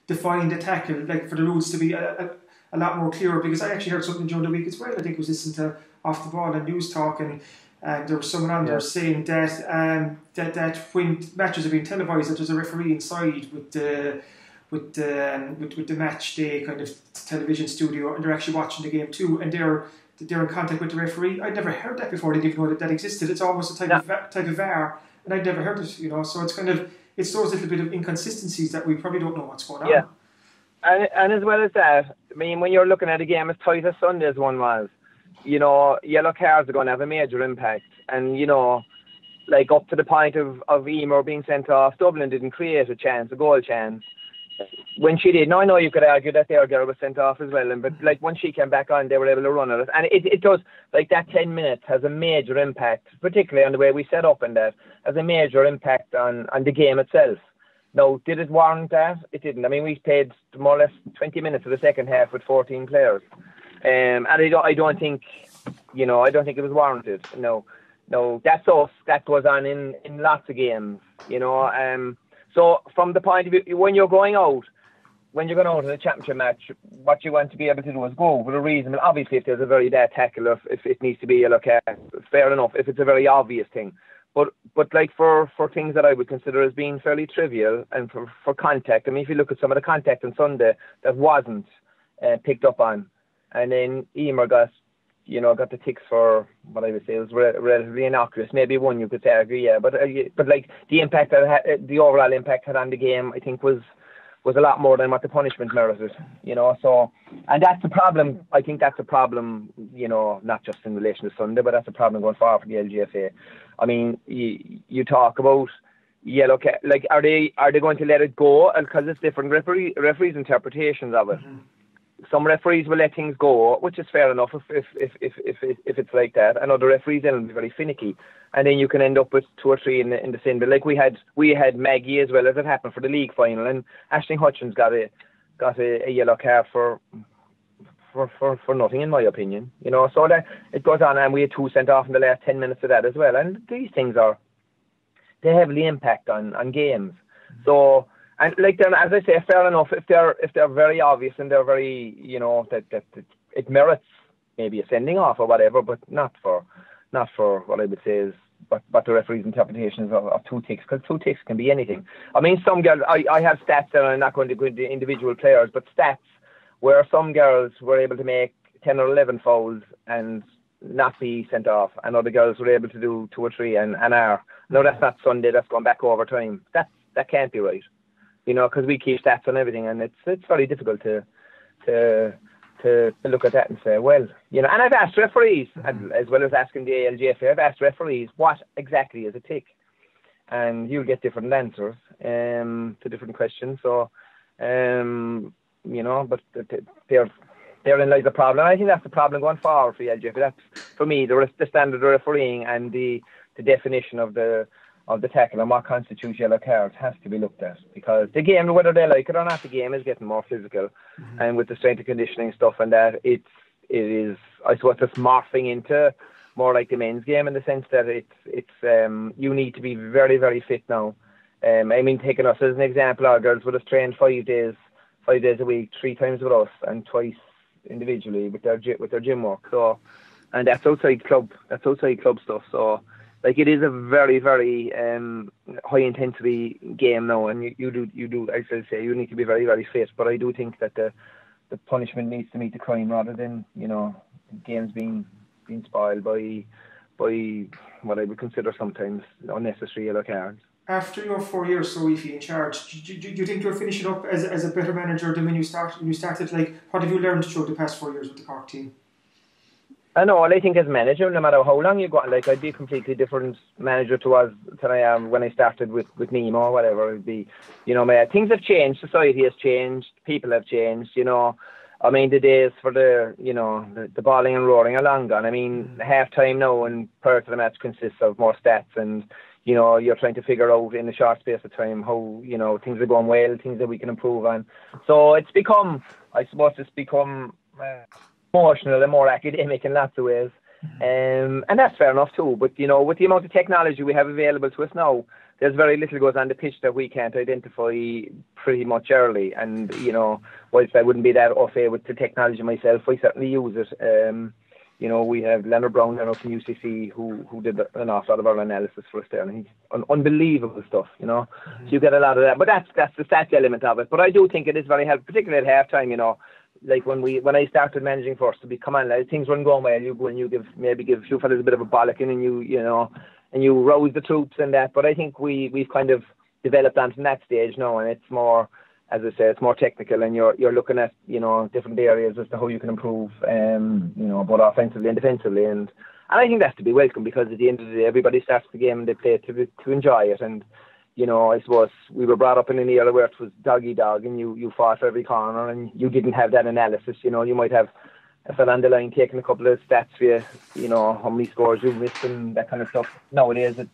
define the tackle, like for the rules to be a, a, lot more clearer? Because I actually heard something during the week as well. I think I was listening to Off the Ball and Newstalk, and, and there was someone on there saying that um, that that when matches are being televised, that there's a referee inside with the with the um, with, with the match day kind of television studio, and they're actually watching the game too, and they're they're in contact with the referee. I'd never heard that before. I didn't even know that that existed. It's almost a type yeah. of type of VAR, and I'd never heard it. You know, so it's kind of it's those little bit of inconsistencies that we probably don't know what's going on. Yeah, and and as well as that, I mean, when you're looking at a game as tight as Sunday's one was, you know, yellow cards are going to have a major impact, and you know. Like up to the point of, of Eimear being sent off, Dublin didn't create a chance, a goal chance when she did, now I know you could argue that their girl was sent off as well, and but like when she came back on, they were able to run at it, and it, it does like that ten minutes has a major impact, particularly on the way we set up and that has a major impact on on the game itself. Now, did it warrant that? It didn't. I mean, we played more or less 20 minutes of the second half with 14 players, um, and I don't, I don't think, you know, I don't think it was warranted. No, no, that's us. That goes on in in lots of games, you know. Um, so from the point of view, when you're going out, when you're going out in a championship match, what you want to be able to do is go with a reasonable. Obviously, if there's a very bad tackle, if, if it needs to be a look at, fair enough. If it's a very obvious thing, but but like for for things that I would consider as being fairly trivial and for for contact. I mean, if you look at some of the contact on Sunday that wasn't uh, picked up on, and then Eimear got you know, got the ticks for what I would say was re- relatively innocuous. Maybe one you could say, I agree, yeah, but uh, but like the impact that had, uh, the overall impact had on the game, I think was was a lot more than what the punishment merited. You know, so and that's the problem. I think that's a problem. You know, not just in relation to Sunday, but that's a problem going forward for the LGFA. I mean, you, you talk about yellow ca- like are they are they going to let it go because it's different referee referees interpretations of it. Mm-hmm some referees will let things go, which is fair enough if if if if if, if it's like that, and other referees then will be very finicky, and then you can end up with two or three in the in the same. But like we had we had Maggie as well as it happened for the league final, and Aisling Hutchings got a got a, a yellow card for. For, for, for nothing, in my opinion, you know. So that it goes on, and we had two sent off in the last ten minutes of that as well. And these things are they heavily impact on on games. Mm. So and like then, as I say, fair enough. If they're if they're very obvious and they're very, you know, that that, that it merits maybe a sending off or whatever, but not for not for what I would say is but but the referee's interpretations of, of two ticks because two ticks can be anything. I mean, some girls I, I have stats and I'm not going to go into individual players, but stats where some girls were able to make ten or eleven fouls and not be sent off, and other girls were able to do two or three and, and are. No, that's not Sunday. That's gone back over time. That that can't be right. You know, because we keep stats on everything, and it's it's very difficult to to to, to look at that and say, well, you know. And I've asked referees, mm-hmm. as well as asking the ALGFA, I've asked referees what exactly is a tick, and you'll get different answers um, to different questions. So, um, you know, but they're therein lies the problem. I think that's the problem going forward for the LGF. That's for me the, the standard of refereeing and the the definition of the of the tackle and what constitutes yellow cards has to be looked at because the game, whether they like it or not, the game is getting more physical, mm-hmm. and with the strength and conditioning stuff and that, it's it is I suppose it's morphing into more like the men's game in the sense that it's it's um you need to be very very fit now. Um, I mean, taking us as an example, our girls would have trained five days, five days a week, three times with us, and twice individually with their with their gym work. So, and that's outside club. That's outside club stuff. So, like it is a very very um, high intensity game now, and you, you do you do as I say you need to be very very fit. But I do think that the the punishment needs to meet the crime rather than you know games being being spoiled by by what I would consider sometimes unnecessary yellow cards after your four years, so Soifi, in charge, do, do, do, you think you're finishing up as, as a better manager than when you started? When you started, like, what have you learned through the past four years with the Cork team? I know. I think as manager, no matter how long you got, like I'd be a completely different manager to us than I am when I started with with Nemo or whatever. It'd be, you know, my, things have changed. Society has changed. People have changed. You know, I mean, the days for the, you know, the, the bawling and roaring are long gone. I mean, mm. half time now and prior to the match consists of more stats and you know, you're trying to figure out in a short space of time how, you know, things are going well, things that we can improve on. So it's become, I suppose it's become uh, emotional and more academic in lots of ways. Mm-hmm. Um, and that's fair enough too. But, you know, with the amount of technology we have available to us now, there's very little goes on the pitch that we can't identify pretty much early. And, you know, whilst I wouldn't be that off with the technology myself, I certainly use it. Um, you know, we have Leonard Brown down from UCC who who did an awful lot of our analysis for us there, and he's un- unbelievable stuff. You know, mm-hmm. so you get a lot of that. But that's that's the stats element of it. But I do think it is very helpful, particularly at halftime. You know, like when we when I started managing first to be come on, like, things weren't going well. You go and you give maybe give a few fellas a bit of a bollocking, and you you know, and you rouse the troops and that. But I think we we've kind of developed onto that stage now, and it's more as I say, it's more technical, and you're you're looking at you know different areas as to how you can improve, um, you know, both offensively and defensively, and and I think that's to be welcome because at the end of the day, everybody starts the game and they play to to enjoy it, and you know, I suppose we were brought up in an era where it was doggy dog, and you you fought for every corner, and you didn't have that analysis. You know, you might have a fella on the line taking a couple of stats for you, you know, how many scores you've missed and that kind of stuff. Nowadays, it,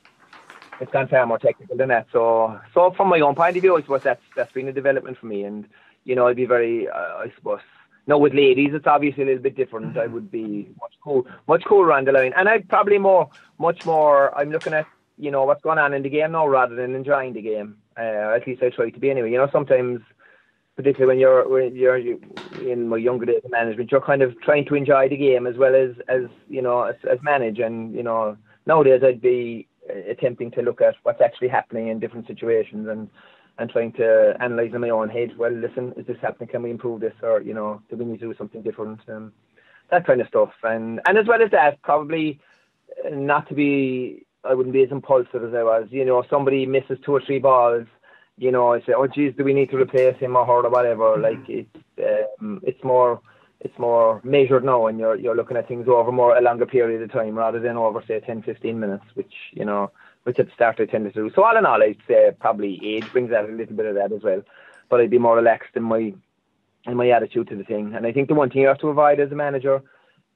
it's gone far more technical than that. So, so from my own point of view, I suppose that's that's been a development for me, and you know, I'd be very, uh, I suppose. No, with ladies, it's obviously a little bit different. I would be much cool, much cooler on the line, and I'd probably more, much more. I'm looking at, you know, what's going on in the game now rather than enjoying the game. Uh, at least I try to be anyway. You know, sometimes, particularly when you're when you're in my younger days of management, you're kind of trying to enjoy the game as well as as you know as, as manage. And you know, nowadays I'd be attempting to look at what's actually happening in different situations and and trying to analyze in my own head. Well, listen, is this happening? Can we improve this, or you know, do we need to do something different? Um, that kind of stuff. And and as well as that, probably not to be. I wouldn't be as impulsive as I was. You know, somebody misses two or three balls. You know, I say, oh, geez, do we need to replace him or her or whatever? Mm-hmm. Like it's um, it's more it's more measured now and you're you're looking at things over more a longer period of time rather than over say 10 15 minutes which you know which at the start I tended to do. So all in all I'd say probably age brings out a little bit of that as well. But I'd be more relaxed in my in my attitude to the thing. And I think the one thing you have to avoid as a manager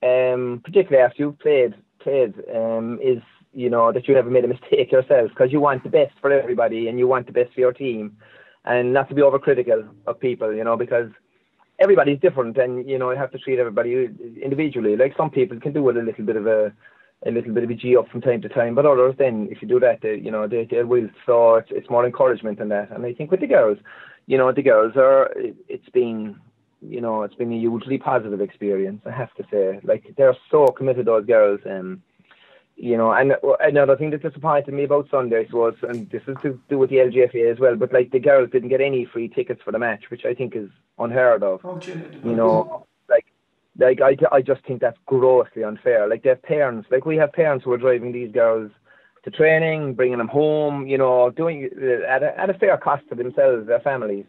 um, particularly after you've played played um, is you know that you never made a mistake yourself because you want the best for everybody and you want the best for your team. And not to be overcritical of people you know because everybody's different, and you know you have to treat everybody individually. Like some people can do with a little bit of a a little bit of a G up from time to time, but others then if you do that, they, you know they they will. So it's it's more encouragement than that. And I think with the girls, you know the girls are it, it's been you know it's been a hugely positive experience. I have to say, like they're so committed those girls, and you know, and another thing that disappointed me about Sundays was, and this is to do with the LGFA as well, but like the girls didn't get any free tickets for the match, which I think is unheard of. Oh, you know, like like I, I just think that's grossly unfair. Like have parents, like we have parents who are driving these girls to training, bringing them home, you know, doing uh, at a, at a fair cost to themselves, their families,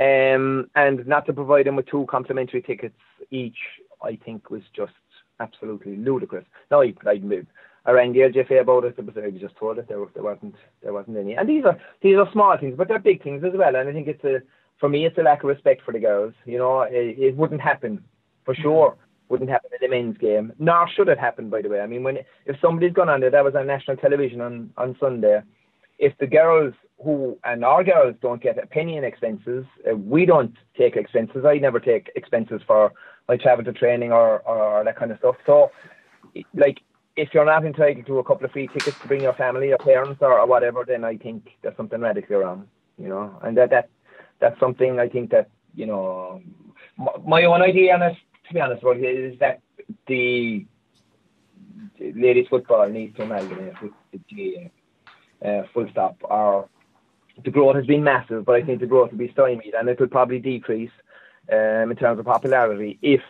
um, and not to provide them with two complimentary tickets each. I think was just absolutely ludicrous. No, I, I, I rang the LGFA about it, but I just told that there, there wasn't there wasn't any. And these are these are small things, but they're big things as well. And I think it's a for me, it's a lack of respect for the girls. You know, it, it wouldn't happen for sure. Wouldn't happen in the men's game, nor should it happen. By the way, I mean, when if somebody's gone on there, that was on national television on on Sunday. If the girls who and our girls don't get a penny in expenses, uh, we don't take expenses. I never take expenses for my travel to training or, or, or that kind of stuff. So, like, if you're not entitled to a couple of free tickets to bring your family, your parents, or, or whatever, then I think there's something radically wrong. You know, and that that that's something I think that you know my own idea on it, to be honest about it, is that the ladies football needs to amalgamate with the GAA. Uh, full stop. Or the growth has been massive, but I think the growth will be stymied, and it will probably decrease um, in terms of popularity if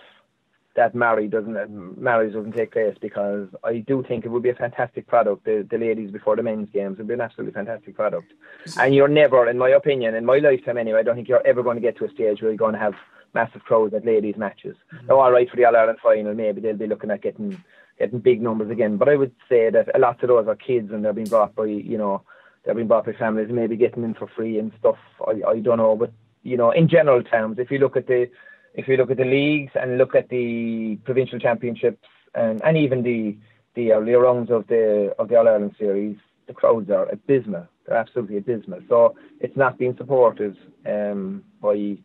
that marriage doesn't marriage doesn't take place because I do think it would be a fantastic product. The, the ladies before the men's games would be an absolutely fantastic product. And you're never, in my opinion, in my lifetime anyway, I don't think you're ever going to get to a stage where you're going to have massive crowds at ladies matches. Mm-hmm. Now, all right for the All Ireland final, maybe they'll be looking at getting getting big numbers again. But I would say that a lot of those are kids and they're being brought by you know they're being brought by families, maybe getting in for free and stuff. I I don't know, but you know, in general terms, if you look at the if you look at the leagues and look at the provincial championships and, and even the the earlier rounds of the of the All Ireland series, the crowds are abysmal. They're absolutely abysmal. So it's not being supported um, by,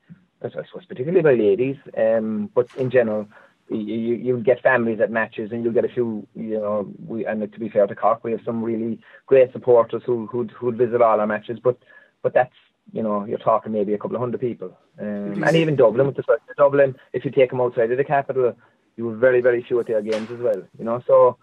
I suppose, particularly by ladies, um, but in general, you you'll get families at matches and you'll get a few you know we and to be fair to Cork we have some really great supporters who who'd, who'd visit all our matches but but that's you know, you're talking maybe a couple of hundred people. Um, and even Dublin, with the size of Dublin, if you take them outside of the capital, you were very, very few at their games as well. You know, so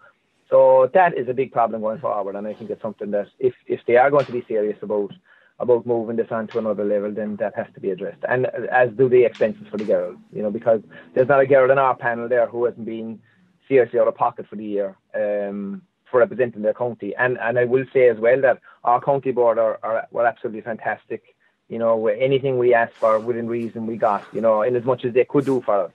so that is a big problem going forward, and I think it's something that if if they are going to be serious about about moving this on to another level, then that has to be addressed. And as do the expenses for the girls, you know, because there's not a girl in our panel there who hasn't been seriously out of pocket for the year. Um, for representing their county. And and I will say as well that our county board are, are were absolutely fantastic you know, anything we asked for within reason we got, you know, in as much as they could do for us.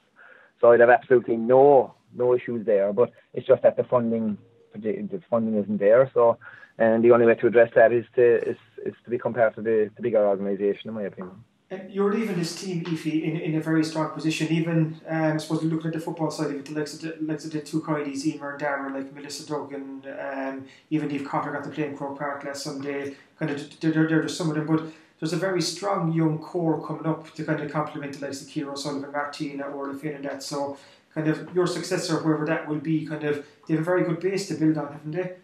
So I'd have absolutely no no issues there. But it's just that the funding the funding isn't there. So and the only way to address that is to is, is to become part of the, the bigger organisation in my opinion. And you're leaving this team, Ephie, in, in a very strong position. Even, um, I suppose, looking at the football side of it, the likes of the, likes of the two Kylies, Eimear and like Melissa Duggan, um, even Eve Cotter got to play in Croke Park last Sunday. Kind of, they're, they're just some of them. But there's a very strong young core coming up to kind of complement the likes of Ciara Sullivan, Martina, Orla Finn, and that. So, kind of your successor, whoever that will be, kind of they have a very good base to build on, haven't they?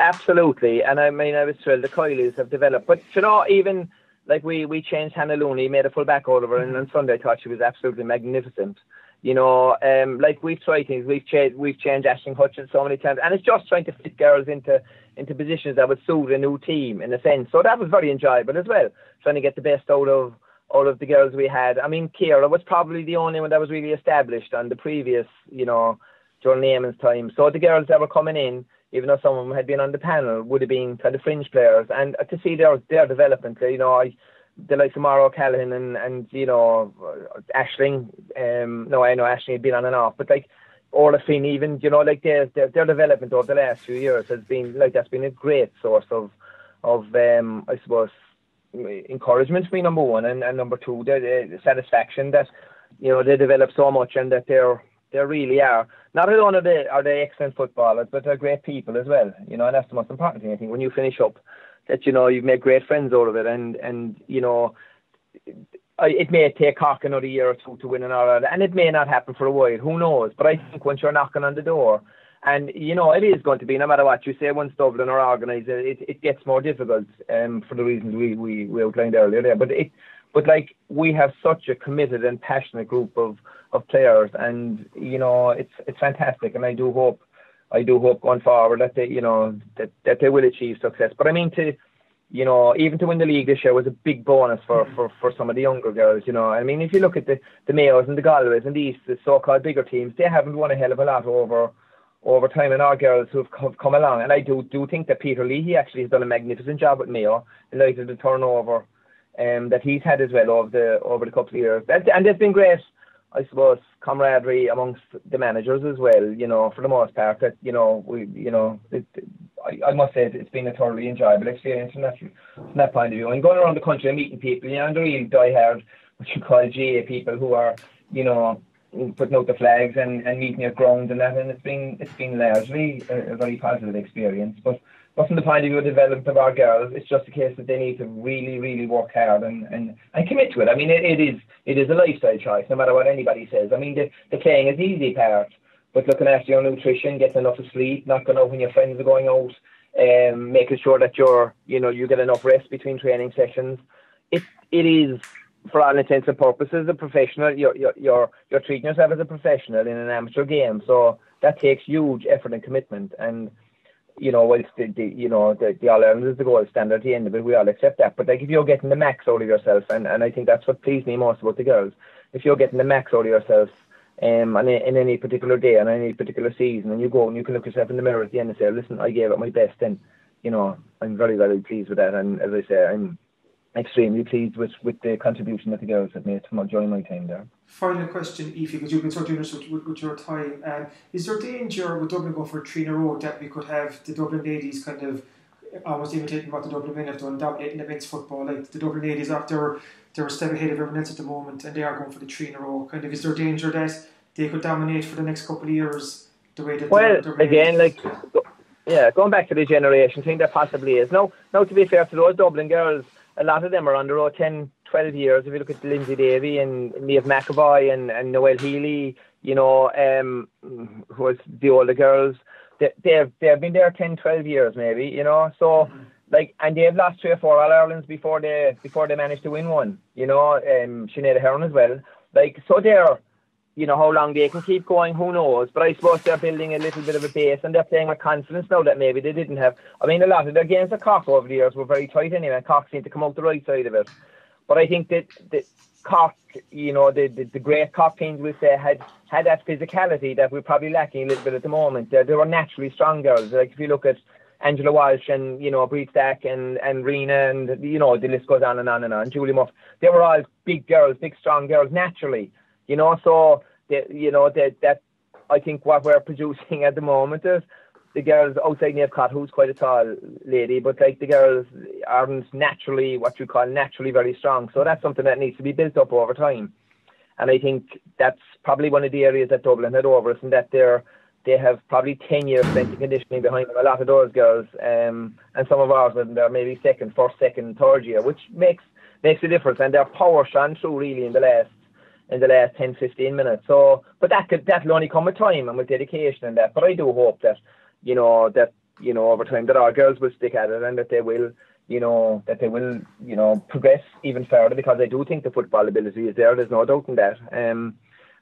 Absolutely, and I mean, I was thrilled the Kylies have developed, but you know, even like we we changed Hannah Looney, made a full back of her, and on Sunday I thought she was absolutely magnificent. You know, um, like we've tried things, we've changed, we've changed Aisling Hutchings so many times, and it's just trying to fit girls into into positions that would suit a new team in a sense. So that was very enjoyable as well, trying to get the best out of all of the girls we had. I mean, Ciara was probably the only one that was really established on the previous, you know, during Naaman's time. So the girls that were coming in, even though some of them had been on the panel, would have been kind of fringe players, and to see their their development, you know, I the likes of Mara Callahan and and you know Aisling. Um, no, I know Aisling had been on and off, but like Orla Finn, even you know, like their, their their development over the last few years has been like that's been a great source of of um, I suppose encouragement for me number one and, and number two the, the satisfaction that you know they develop so much and that they're they really are. Not only are they are they excellent footballers but they're great people as well you know and that's the most important thing I think when you finish up that you know you've made great friends out of it, and and you know it may take Cork another year or two to win an All and it may not happen for a while. Who knows? But I think once you're knocking on the door, and you know it is going to be no matter what you say. Once Dublin are organised, it it gets more difficult um, for the reasons we, we we outlined earlier there. But it but like we have such a committed and passionate group of of players, and you know it's it's fantastic, and I do hope I do hope going forward that they, you know, that, that they will achieve success. But I mean, to you know, even to win the league this year was a big bonus for, mm. for, for some of the younger girls, you know. I mean, if you look at the, the Mayos and the Galways and these the so-called bigger teams, they haven't won a hell of a lot over over time and our girls who have come, come along. And I do do think that Peter Leahy actually has done a magnificent job with Mayo in light of the turnover um, that he's had as well over the over the couple of years. And, and there's been great, I suppose, camaraderie amongst the managers as well. You know, for the most part, that you know we, you know, it, I, I must say it's been a thoroughly enjoyable experience from that from that point of view. And going around the country and meeting people, you know, and the real diehard, what you call GAA people who are, you know, putting out the flags and, and meeting at ground and that, and it's been it's been largely a, a very positive experience. But from the point of view of development of our girls, it's just a case that they need to really, really work hard and, and, and commit to it. I mean, it, it is it is a lifestyle choice, no matter what anybody says. I mean, the, the playing is the easy part, but looking after your nutrition, getting enough sleep, not going out when your friends are going out, um, making sure that you're, you know, you get enough rest between training sessions. It it is, for all intents and purposes, a professional. You're you're you're, you're treating yourself as a professional in an amateur game, so that takes huge effort and commitment and you know, whilst the, the you know the, the All Ireland is the gold standard at the end of it, we all accept that. But like if you're getting the max out of yourself, and, and I think that's what pleased me most about the girls. If you're getting the max out of yourself, um, in, in any particular day and any particular season, and you go and you can look yourself in the mirror at the end and say, listen, I gave it my best, and you know, I'm very very pleased with that. And as I say, I'm extremely pleased with, with the contribution that the girls have made during my time there. Final question, Ephie, because you've been so generous with, with, with your time. Um, is there danger with Dublin going for three in a row that we could have the Dublin ladies kind of almost imitating what the Dublin men have done, dominating the men's football? Like the Dublin ladies, after they're a step ahead of everyone else at the moment, and they are going for the three in a row. Kind of, is there danger that they could dominate for the next couple of years the way that? Well, they're, they're again, like. Yeah, going back to the generation thing, there possibly is. No, no. To be fair to those Dublin girls, a lot of them are under oh, 10, 12 years. If you look at Lyndsey Davey and Niamh McEvoy and, and Noëlle Healy, you know, um, who was the older girls, they, they've, they've been there 10, 12 years maybe, you know, so like, and they've lost three or four All Irelands before they, before they managed to win one, you know, um, Sinéad Aherne as well. Like, so they're, you know, how long they can keep going, who knows? But I suppose they're building a little bit of a base and they're playing with confidence now that maybe they didn't have. I mean, a lot of their games at Cork over the years were very tight anyway, Cork seemed to come out the right side of it. But I think that, that Cork, you know, the, the, the great Cork teams, we say, had had that physicality that we're probably lacking a little bit at the moment. They, they were naturally strong girls. Like if you look at Angela Walsh and, you know, Bríd Stack and, and Rena and, you know, the list goes on and on and on. Julie Muff, they were all big girls, big, strong girls naturally, you know, so that you know that that I think what we're producing at the moment is the girls outside Niamh Cotter, who's quite a tall lady, but like the girls aren't naturally what you call naturally very strong. So that's something that needs to be built up over time. And I think that's probably one of the areas that Dublin had over us, and that they're they have probably 10 years spent in conditioning behind them, a lot of those girls, um, and some of ours, they're maybe second, first, second, third year, which makes makes a difference. And their power shone through really in the last in the last 10, 15 minutes. So, but that could that'll only come with time and with dedication and that. But I do hope that, you know, that you know over time that our girls will stick at it and that they will, you know, that they will, you know, progress even further because I do think the football ability is there. There's no doubt in that. Um,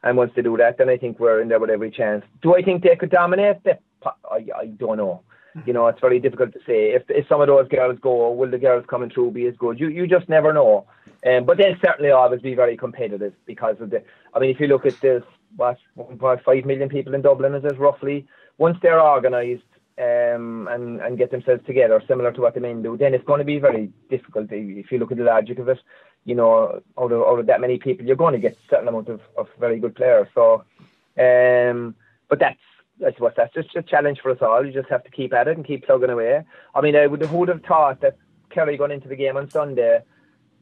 and once they do that, then I think we're in there with every chance. Do I think they could dominate? I, I don't know. You know, it's very difficult to say. If if some of those girls go, will the girls coming through be as good? You you just never know. Um, but they'll certainly always be very competitive because of the. I mean, if you look at this, what, what five million people in Dublin is it roughly? Once they're organised um, and and get themselves together, similar to what the men do, then it's going to be very difficult. If you look at the logic of it, you know, out of out of that many people, you're going to get a certain amount of, of very good players. So, um, but that's I suppose that's just a challenge for us all. You just have to keep at it and keep plugging away. I mean, I would who would have thought that Kerry going into the game on Sunday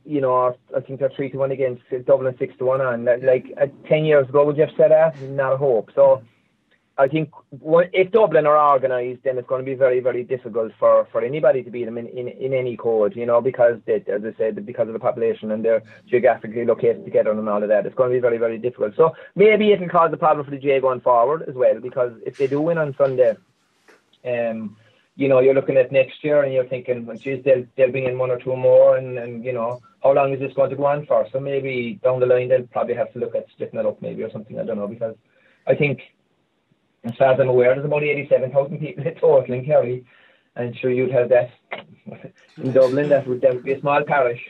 you know, I think they're three to one against Dublin, six to one on. Like uh, ten years ago, would you have said that? Not a hope. So I think if Dublin are organised, then it's going to be very, very difficult for, for anybody to beat them in, in, in any code, you know, because they, as I said, because of the population and they're geographically located together and all of that, it's going to be very, very difficult. So maybe it can cause a problem for the J going forward as well, because if they do win on Sunday, um, you know, you're looking at next year and you're thinking, well, geez, they'll, they'll bring in one or two more and, and, you know, how long is this going to go on for? So maybe down the line they'll probably have to look at splitting it up maybe or something. I don't know because I think, as far as I'm aware, there's about 87,000 people in total in Kerry, and sure you'd have that in Dublin, that would, that would be a small parish.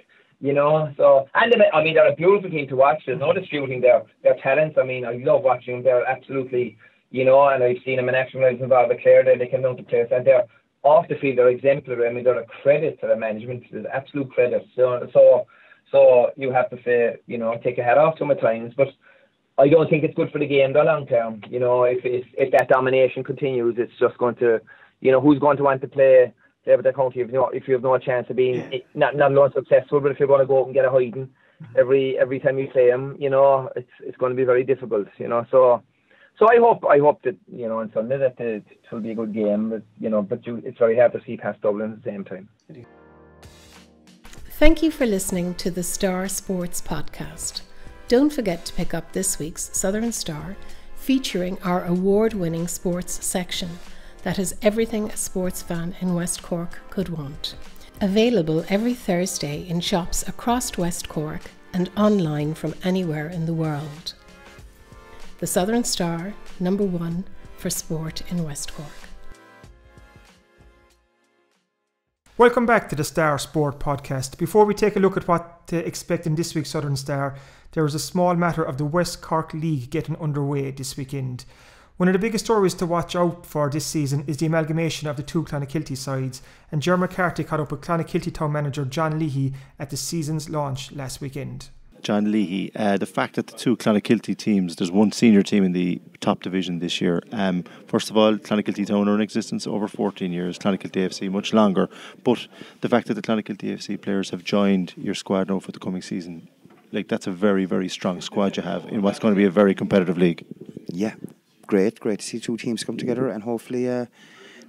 You know, so and I mean they're a beautiful team to watch. There's no disputing their their talents. I mean, I love watching them. They're absolutely, you know, and I've seen them in action when I was involved with Clare. They they can mount the place, and they're off the field. They're exemplary. I mean, they're a credit to the management. There's absolute credit. So so so you have to say, you know, take a hat off to them at times, but. I don't think it's good for the game the long term. You know, if if if that domination continues, it's just going to, you know, who's going to want to play play with the county if you know, if you have no chance of being yeah. not not alone successful, but if you're going to go out and get a hiding mm-hmm. every every time you play them, you know, it's it's going to be very difficult. You know, so so I hope I hope that you know on Sunday that it, it will be a good game. But you know, but you, it's very hard to see past Dublin at the same time. Thank you for listening to the Star Sports Podcast. Don't forget to pick up this week's Southern Star featuring our award winning sports section that has everything a sports fan in West Cork could want. Available every Thursday in shops across West Cork and online from anywhere in the world. The Southern Star, number one for sport in West Cork. Welcome back to the Star Sport podcast. Before we take a look at what to expect in this week's Southern Star, there is a small matter of the West Cork League getting underway this weekend. One of the biggest stories to watch out for this season is the amalgamation of the two Clonakilty sides, and Ger McCarthy caught up with Clonakilty town manager John Leahy at the season's launch last weekend. John Leahy, uh, the fact that the two Clonakilty teams, there's one senior team in the top division this year. Um, first of all, Clonakilty Town are in existence over 14 years, Clonakilty FC much longer. But the fact that the Clonakilty FC players have joined your squad now for the coming season like that's a very very strong squad you have in what's going to be a very competitive league. Yeah, great, great to see two teams come together and hopefully. Uh,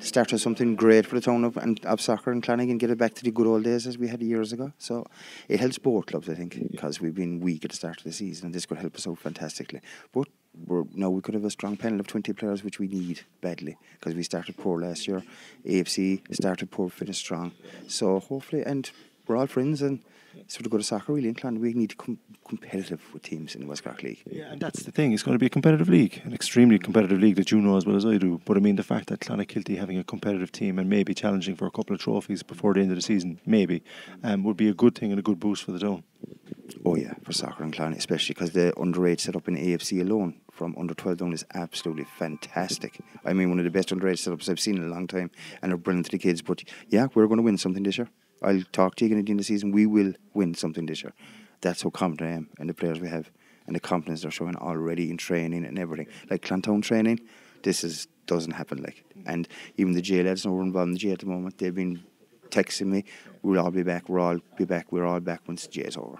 start something great for the town of, and, of soccer and Clonagh and get it back to the good old days as we had years ago. So it helps both clubs, I think, because we've been weak at the start of the season and this could help us out fantastically. But we're, now we could have a strong panel of 20 players, which we need badly because we started poor last year. AFC started poor, finished strong. So hopefully, and we're all friends and sort of go to soccer really in Clon. We need to come competitive with teams in the West Cork League. Yeah, and that's the thing. It's going to be a competitive league, an extremely competitive league that you know as well as I do. But I mean, the fact that Clonakilty having a competitive team and maybe challenging for a couple of trophies before the end of the season, maybe, um, would be a good thing and a good boost for the town. Oh yeah, for soccer and Clon, especially because the underage set up in AFC alone from under 12 down is absolutely fantastic. I mean, one of the best underage setups I've seen in a long time, and they're brilliant to the kids. But yeah, we're going to win something this year. I'll talk to you again at the end of the season. We will win something this year. That's how confident I am and the players we have and the confidence they're showing already in training and everything. Like Clontown training, this is doesn't happen like. And even the J lads we're involved in the J at the moment. They've been texting me. We'll all be back. We're all be back. We're all back once the J is over.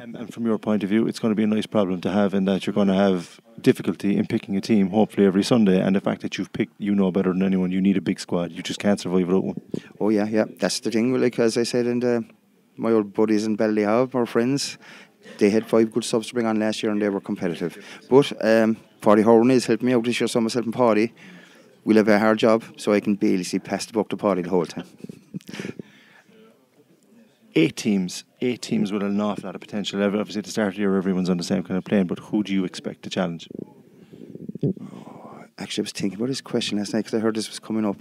Um, and from your point of view, it's going to be a nice problem to have in that you're going to have difficulty in picking a team, hopefully every Sunday. And the fact that you've picked, you know better than anyone, you need a big squad. You just can't survive without one. Oh yeah, yeah, that's the thing. Like as I said, and uh, my old buddies in Ballydehob, our friends, they had five good subs to bring on last year, and they were competitive. But um, Paddy Horan is helping me out this year, so myself and Paddy. We'll have a hard job, so I can barely see past the buck to Paddy the whole time. Eight teams, eight teams with an awful lot of potential. Obviously, at the start of the year, everyone's on the same kind of plane. But who do you expect to challenge? Oh, actually, I was thinking about this question last night because I heard this was coming up.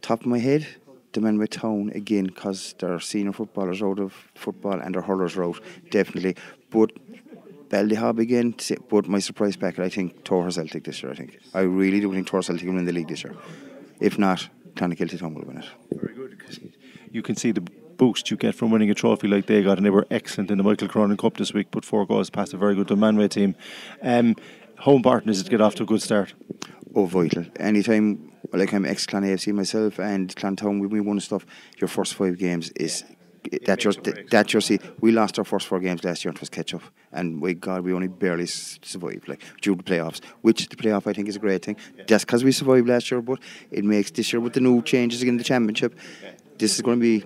Top of my head, the men with Town again because they're senior footballers out of football and their hurlers are out definitely. But Ballydehob again, but my surprise packet, I think Torres Celtic this year. I think I really do think Torres Celtic will win the league this year. If not, Clonakilty Town will win it. Very good. You can see the boost you get from winning a trophy like they got, and they were excellent in the Michael Cronin Cup this week. Put four goals past a very good Manway team. Um, how important is it to get off to a good start? Oh, vital. Anytime, like I'm ex Clon AFC myself, and Clantown, when we won stuff, your first five games is that your that your see we lost our first four games last year and it was catch up and we God we only barely survived like due to the playoffs which the playoff I think is a great thing just because we survived last year but it makes this year with the new changes in the championship this is going to be,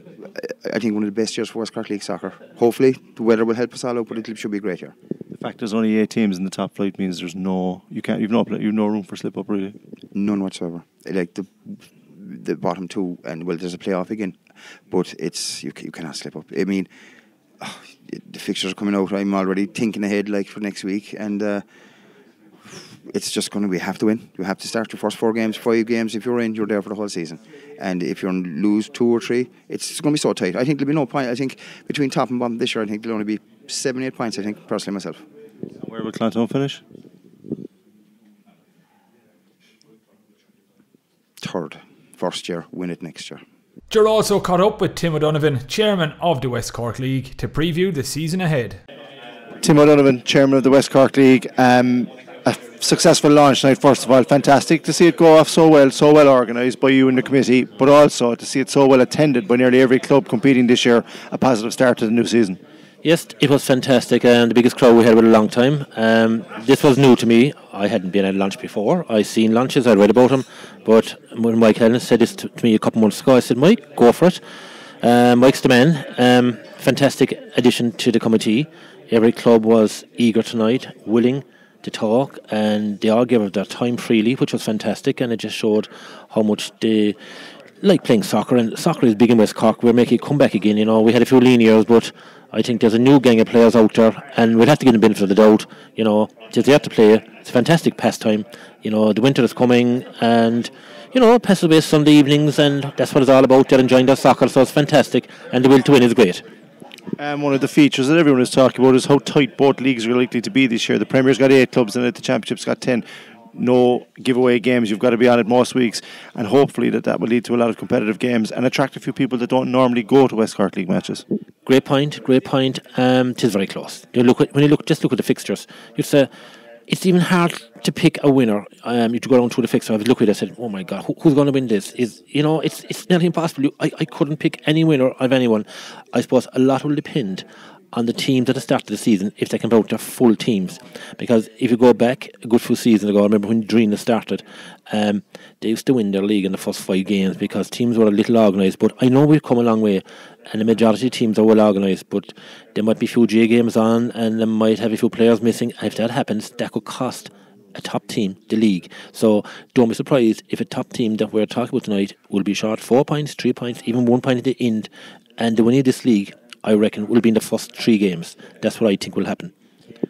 I think, one of the best years for West Cork League soccer. Hopefully, the weather will help us all out, but it should be a great year. The fact there's only eight teams in the top flight means there's no, you can't, you've no, you've no room for slip up really. None whatsoever. Like the the bottom two, and well, there's a playoff again, but it's you, you cannot slip up. I mean, oh, the fixtures are coming out. I'm already thinking ahead, like for next week, and. Uh, it's just going to we have to win. You have to start your first four games, five games. If you're in, you're there for the whole season. And if you lose two or three, it's going to be so tight. I think there'll be no point. I think between top and bottom this year, I think there'll only be seven, eight points. I think personally myself. Where will Clontarf finish? Third, first year, win it next year. Ger also caught up with Tim O'Donovan, chairman of the West Cork League, to preview the season ahead. Tim O'Donovan, chairman of the West Cork League. Um, a successful launch night, first of all. Fantastic to see it go off so well, so well organised by you and the committee, but also to see it so well attended by nearly every club competing this year. A positive start to the new season. Yes, it was fantastic and the biggest crowd we had in a long time. Um, this was new to me. I hadn't been at a lunch before. I seen lunches, I read about them, but when Mike Helen said this to, me a couple of months ago, I said, Mike, go for it. Uh, Mike's the man. Um, fantastic addition to the committee. Every club was eager tonight, willing to talk, and they all gave their time freely, which was fantastic, and it just showed how much they like playing soccer. And soccer is big in West Cork. We're making a comeback again. You know, we had a few lean years, but I think there's a new gang of players out there, and we'll have to give them the benefit of the doubt. You know, just they have to play. It's a fantastic pastime. You know, the winter is coming, and you know, pass away Sunday evenings, and that's what it's all about. They're enjoying their soccer, so it's fantastic, and the will to win is great. Um, one of the features that everyone is talking about is how tight both leagues are likely to be this year. The Premier's got eight clubs it, the Championship's got ten. No giveaway games. You've got to be on it most weeks, and hopefully that that will lead to a lot of competitive games and attract a few people that don't normally go to West Cork League matches. Great point. Great point. Um, it is very close. You look at, when you look, just look at the fixtures. You'd say it's even hard to pick a winner. Um, you to go down through the fixture. I was looking at it. I said, "Oh my God, who, who's going to win this?" Is you know, it's it's nearly impossible. I, I couldn't pick any winner of anyone. I suppose a lot will depend on the teams at the start of the season if they can vote their full teams. Because if you go back a good few seasons ago, I remember when Drinagh started, um, they used to win their league in the first five games because teams were a little organised. But I know we've come a long way, and the majority of teams are well organised. But there might be a few J games on, and they might have a few players missing. And if that happens, that could cost a top team, the league. So don't be surprised if a top team that we're talking about tonight will be short four points, three points, even one point at the end. And the winner of this league I reckon, will be in the first three games. That's what I think will happen.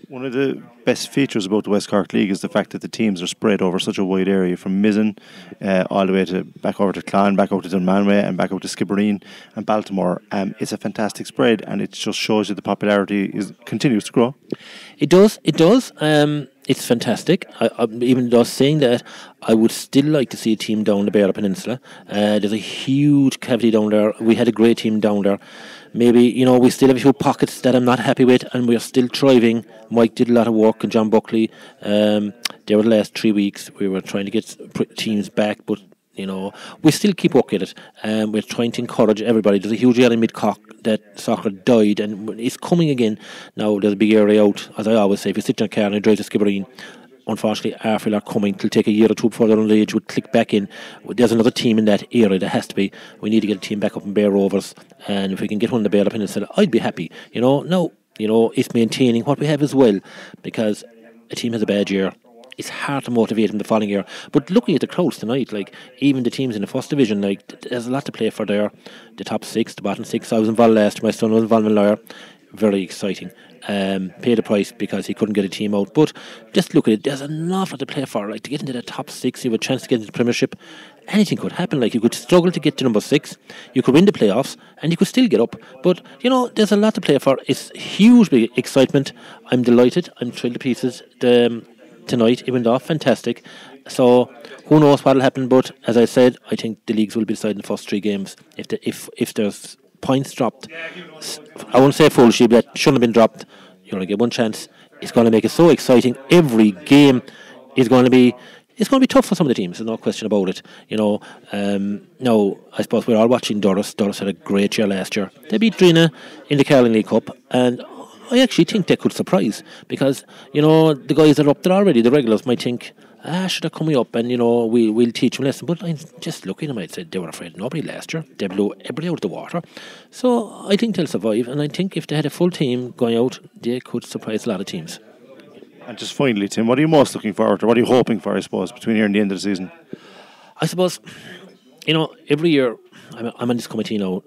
One of the best features about the West Cork League is the fact that the teams are spread over such a wide area from Mizen uh, all the way to back over to Clon, back over to Dunmanway, and back over to Skibbereen and Baltimore. Um, it's a fantastic spread, and it just shows you the popularity is continues to grow. It does. It does. Um, it's fantastic. I, I, even though saying that, I would still like to see a team down the Beara Peninsula. Uh, there's a huge cavity down there. We had a great team down there maybe you know we still have a few pockets that I'm not happy with, and we're still thriving. Mike did a lot of work, and John Buckley. Um, there were the last three weeks we were trying to get teams back, but you know we still keep working at it, and um, we're trying to encourage everybody. There's a huge area in Mid Cork that soccer died, and it's coming again. Now there's a big area out, as I always say. If you sit in a car and you drive to Skibbereen, unfortunately, Arfield are coming. It'll take a year or two before they're on the age would click back in. There's another team in that area. There has to be. We need to get a team back up in Bear Rovers, and if we can get one in the Beara Peninsula, I'd be happy. You know, no, you know, it's maintaining what we have as well, because a team has a bad year. It's hard to motivate them the following year. But looking at the crowds tonight, like even the teams in the first division, like there's a lot to play for there. The top six, the bottom six. I was involved last. year. My son was involved in Lawyer. Very exciting um, pay the price because he couldn't get a team out. But just look at it, there's awful lot to play for. Like to get into the top six, you have a chance to get into the Premiership. Anything could happen. Like you could struggle to get to number six, you could win the playoffs, and you could still get up. But you know, there's a lot to play for. It's huge excitement. I'm delighted. I'm thrilled to pieces. The, um, tonight it went off fantastic. So who knows what'll happen? But as I said, I think the leagues will be decided in the first three games. If the, if if there's points dropped. I won't say foolishly, but shouldn't have been dropped. You only get one chance. It's going to make it so exciting. Every game is going to be. It's going to be tough for some of the teams. There's no question about it. You know. Um, no, I suppose we're all watching Doris. Doris had a great year last year. They beat Drinagh in the Carling League Cup, and I actually think they could surprise because you know the guys that are up there already, the regulars, might think ah, should have coming up and, you know, we, we'll teach them a lesson. But I'm just looking at them, I'd say they were afraid of nobody last year. They blew everybody out of the water. So I think they'll survive. And I think if they had a full team going out, they could surprise a lot of teams. And just finally, Tim, what are you most looking forward to? What are you hoping for, I suppose, between here and the end of the season? I suppose, you know, every year I'm, I'm on this committee you now.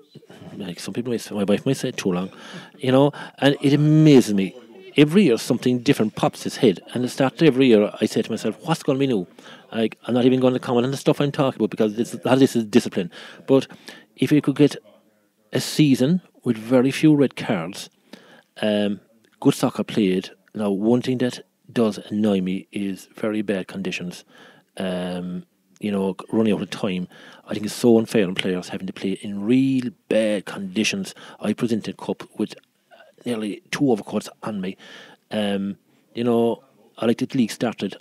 Like some people, may say, my wife might say too long, you know, and it amazes me every year something different pops his head. And at the start of every year, I say to myself, what's going to be new? Like, I'm not even going to comment on the stuff I'm talking about because this, of this is discipline. But if you could get a season with very few red cards, um, good soccer played. Now, one thing that does annoy me is very bad conditions. Um, you know, running out of time. I think it's so unfair on players having to play in real bad conditions. I presented cup with nearly two overcuts on me. Um, you know, I like the league started.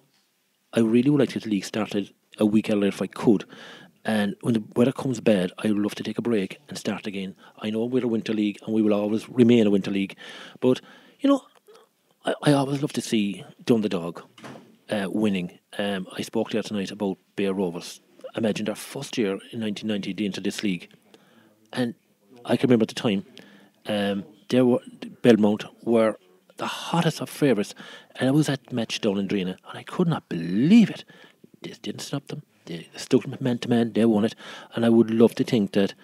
I really would like that the league started a week earlier if I could. And when the weather comes bad, I would love to take a break and start again. I know we're a winter league and we will always remain a winter league. But, you know, I, I always love to see Dunderdog uh, winning. Um, I spoke there tonight about Bear Rovers. Imagine their first year in 1990 they entered this league. And I can remember at the time, um, they were, Belmont were the hottest of favourites. And I was at match down in Drinagh, and I could not believe it. This didn't stop them. They stuck man to man, they won it. And I would love to think that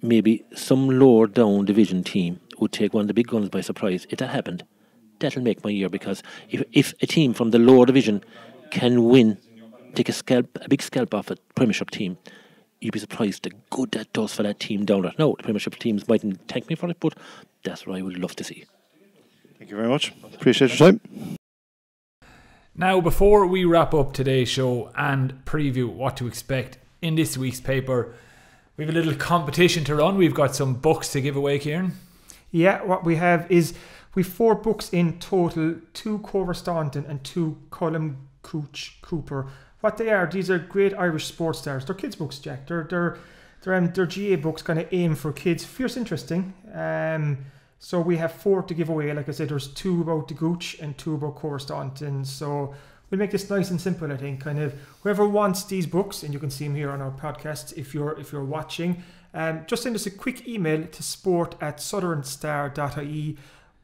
maybe some lower down division team would take one of the big guns by surprise. If that happened, that'll make my year because if, if a team from the lower division can win, take a scalp, a big scalp off a Premiership team, you'd be surprised the good that does for that team down there. No, the Premiership teams mightn't thank me for it, but that's what I would love to see. Thank you very much. Appreciate your time. Now, before we wrap up today's show and preview what to expect in this week's paper, we have a little competition to run. We've got some books to give away, Kieran. Yeah, what we have is we've four books in total, two Cora Staunton and two Colm Gooch Cooper. What they are, these are great Irish sports stars. They're kids' books, Jack. They're they're they're, um, they're GAA books kind of aim for kids. Fierce interesting. Um, so we have four to give away. Like I said, there's two about the Gooch and two about Cora Staunton. So we'll make this nice and simple. I think kind of whoever wants these books, and you can see them here on our podcast if you're if you're watching. Um, just send us a quick email to sport at southernstar.ie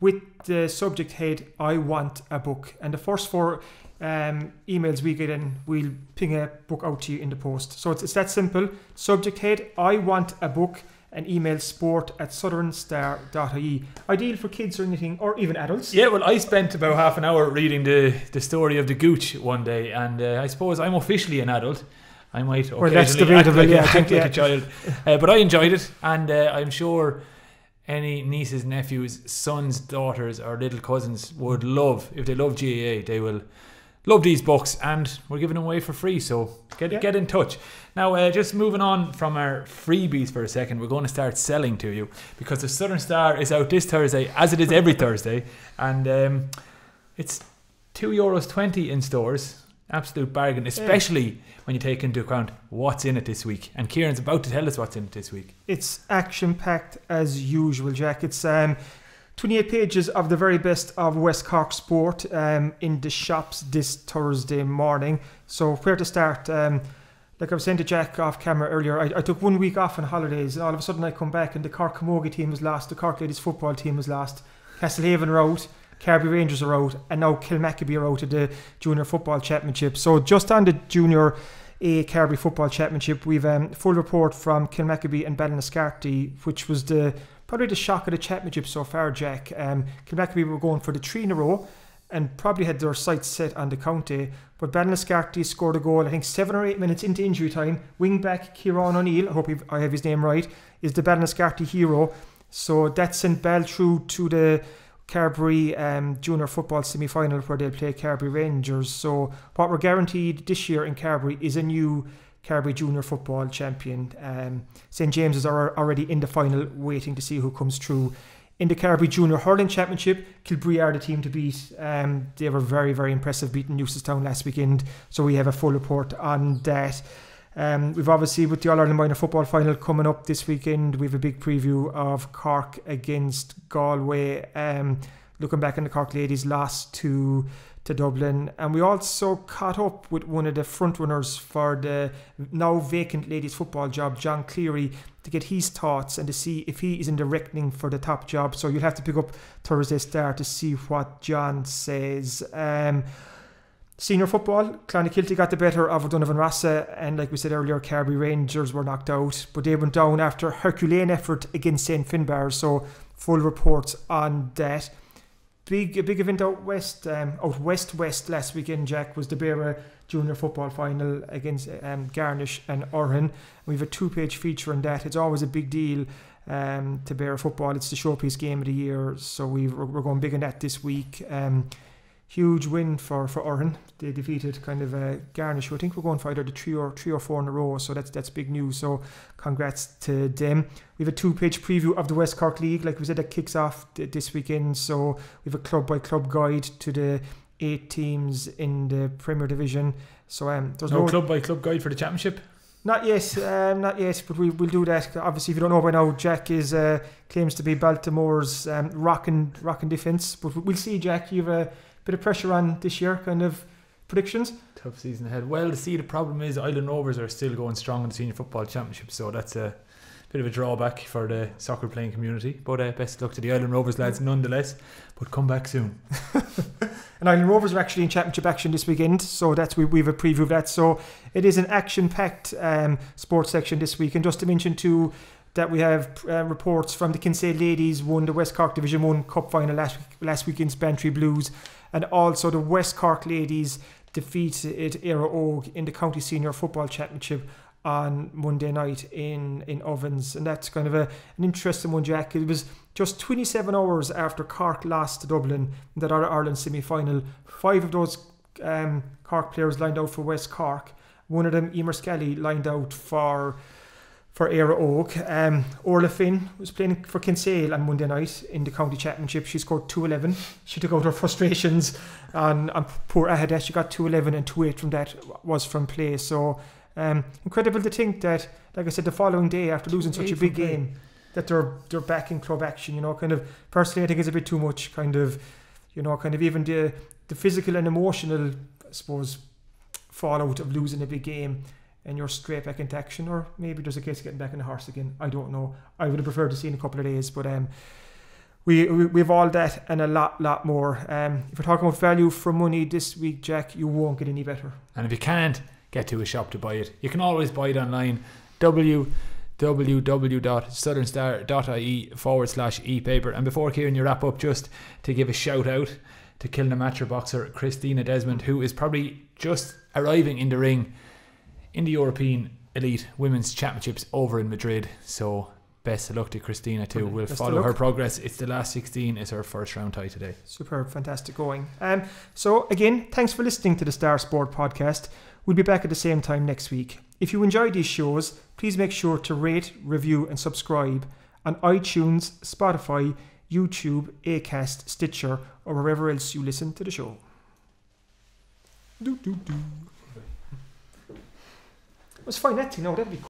with the subject head I want a book. And the first four um, emails we get in, we'll ping a book out to you in the post. So it's, it's that simple. Subject head I want a book and email sport at southernstar.ie. Ideal for kids or anything, or even adults. Yeah, well, I spent about half an hour reading the, the story of the Gooch one day, and uh, I suppose I'm officially an adult. I might Well, that's occasionally act debatable, like, yeah, act think, like yeah. a child, uh, but I enjoyed it, and uh, I'm sure any nieces, nephews, sons, daughters, or little cousins would love if they love GAA, they will love these books, and we're giving them away for free. So get Yeah. get in touch. Now, uh, just moving on from our freebies for a second, we're going to start selling to you because the Southern Star is out this Thursday, as it is every Thursday, and um, it's two euros twenty in stores. Absolute bargain, especially when you take into account what's in it this week. And Kieran's about to tell us what's in it this week. It's action packed as usual, Jack. It's um, 28 pages of the very best of West Cork sport um, in the shops this Thursday morning. So, where to start? Um, like I was saying to Jack off camera earlier, I, I took one week off on holidays, and all of a sudden I come back and the Cork Camogie team was lost, the Cork Ladies football team was lost, Castlehaven are out, Carbery Rangers are out, and now Kilmacabea are out of the Junior Football Championship. So, just on the Junior A Carbery Football Championship, we've um, full report from Kilmacabea and Ballinascarty, which was the probably the shock of the championship so far, Jack. Um, Kilmacabea were going for the three in a row and probably had their sights set on the county. But Ballinascarty scored a goal, I think seven or eight minutes into injury time. Wing back Kieran O'Neill, I hope I have his name right, is the Ballinascarty hero. So that sent Bell through to the Carberry um, Junior Football semi final where they'll play Carberry Rangers. So what we're guaranteed this year in Carberry is a new Carberry Junior Football champion. Um, St James's are already in the final, waiting to see who comes through. In the Carberry Junior Hurling Championship, Kilbree are the team to beat. Um, they were very, very impressive beating Newcestown last weekend. So we have a full report on that. Um, we've obviously with the All Ireland Minor Football Final coming up this weekend. We have a big preview of Cork against Galway. Um, looking back on the Cork ladies' loss to to Dublin, and we also caught up with one of the front runners for the now vacant ladies' football job, John Cleary, to get his thoughts and to see if he is in the reckoning for the top job. So you'll have to pick up Thursday Star to see what John says. Um, Senior football, Clonakilty got the better of O'Donovan Rossa, and like we said earlier, Carbery Rangers were knocked out, but they went down after Herculean effort against St Finbar. So full reports on that. big a big event out west, um, out west west last weekend. Jack was the Beara Junior Football Final against um, Garnish and Urhan. We have a two-page feature on that. It's always a big deal um, to Beara football. It's the showpiece game of the year, so we we're going big on that this week. Um, huge win for for Urhan. They defeated kind of a Garnish, who I think we're going for either the three or three or four in a row. So that's that's big news. So congrats to them. We have a two-page preview of the West Cork League, like we said, that kicks off this weekend. So we have a club-by-club guide to the eight teams in the Premier Division. So um, there's no, no club-by-club guide for the championship. Not yet, um, not yet, but we will do that. Obviously, if you don't know by now, Jack is uh, claims to be Baltimore's um, rocking rocking defence. But we'll see, Jack. You have a bit of pressure on this year, kind of predictions. Tough season ahead. Well, to see the problem is Ilen Rovers are still going strong in the senior football championship, so that's a bit of a drawback for the soccer playing community. But uh, best luck to the Ilen Rovers lads, nonetheless. But come back soon. and Ilen Rovers are actually in championship action this weekend, so that's we, we have a preview of that. So it is an action-packed um, sports section this week. And just to mention too that we have uh, reports from the Kinsale ladies won the West Cork Division One Cup final last last week in Bantry Blues and also the West Cork ladies defeated Éire Óg in the County Senior Football Championship on Monday night in, in Ovens. And that's kind of a, an interesting one, Jack. It was just 27 hours after Cork lost to Dublin in that Ireland semi final. Five of those um, Cork players lined out for West Cork. One of them, Eimear Scally, lined out for for Éire Óg. Um, Orla Finn was playing for Kinsale on Monday night in the county championship. She scored 211. She took out her frustrations on, on poor Aghada. She got 211 and 2 8 from that was from play. So um, incredible to think that, like I said, the following day after losing such a big game, that they're they're back in club action. You know, kind of personally, I think it's a bit too much. Kind of, you know, kind of even the the physical and emotional, I suppose, fallout of losing a big game and you're straight back into action, or maybe there's a case of getting back in the horse again. I don't know. I would have preferred to see in a couple of days, but um, we, we we've all that and a lot lot more. Um, if we're talking about value for money this week, Jack, you won't get any better. And if you can't get to a shop to buy it, you can always buy it online. W www.southernstar.ie forward slash e-paper. And before Kieran, you wrap up, just to give a shout out to Kilnamatcher boxer Christina Desmond, who is probably just arriving in the ring in the European Elite Women's Championships over in Madrid. So best of luck to Christina too. We'll best follow her progress. It's the last 16 is her first round tie today. Superb, fantastic going. Um, so again, thanks for listening to the Star Sport podcast. We'll be back at the same time next week. If you enjoy these shows, please make sure to rate, review, and subscribe on iTunes, Spotify, YouTube, Acast, Stitcher, or wherever else you listen to the show. Do, do, do. It was fine acting, no, that'd be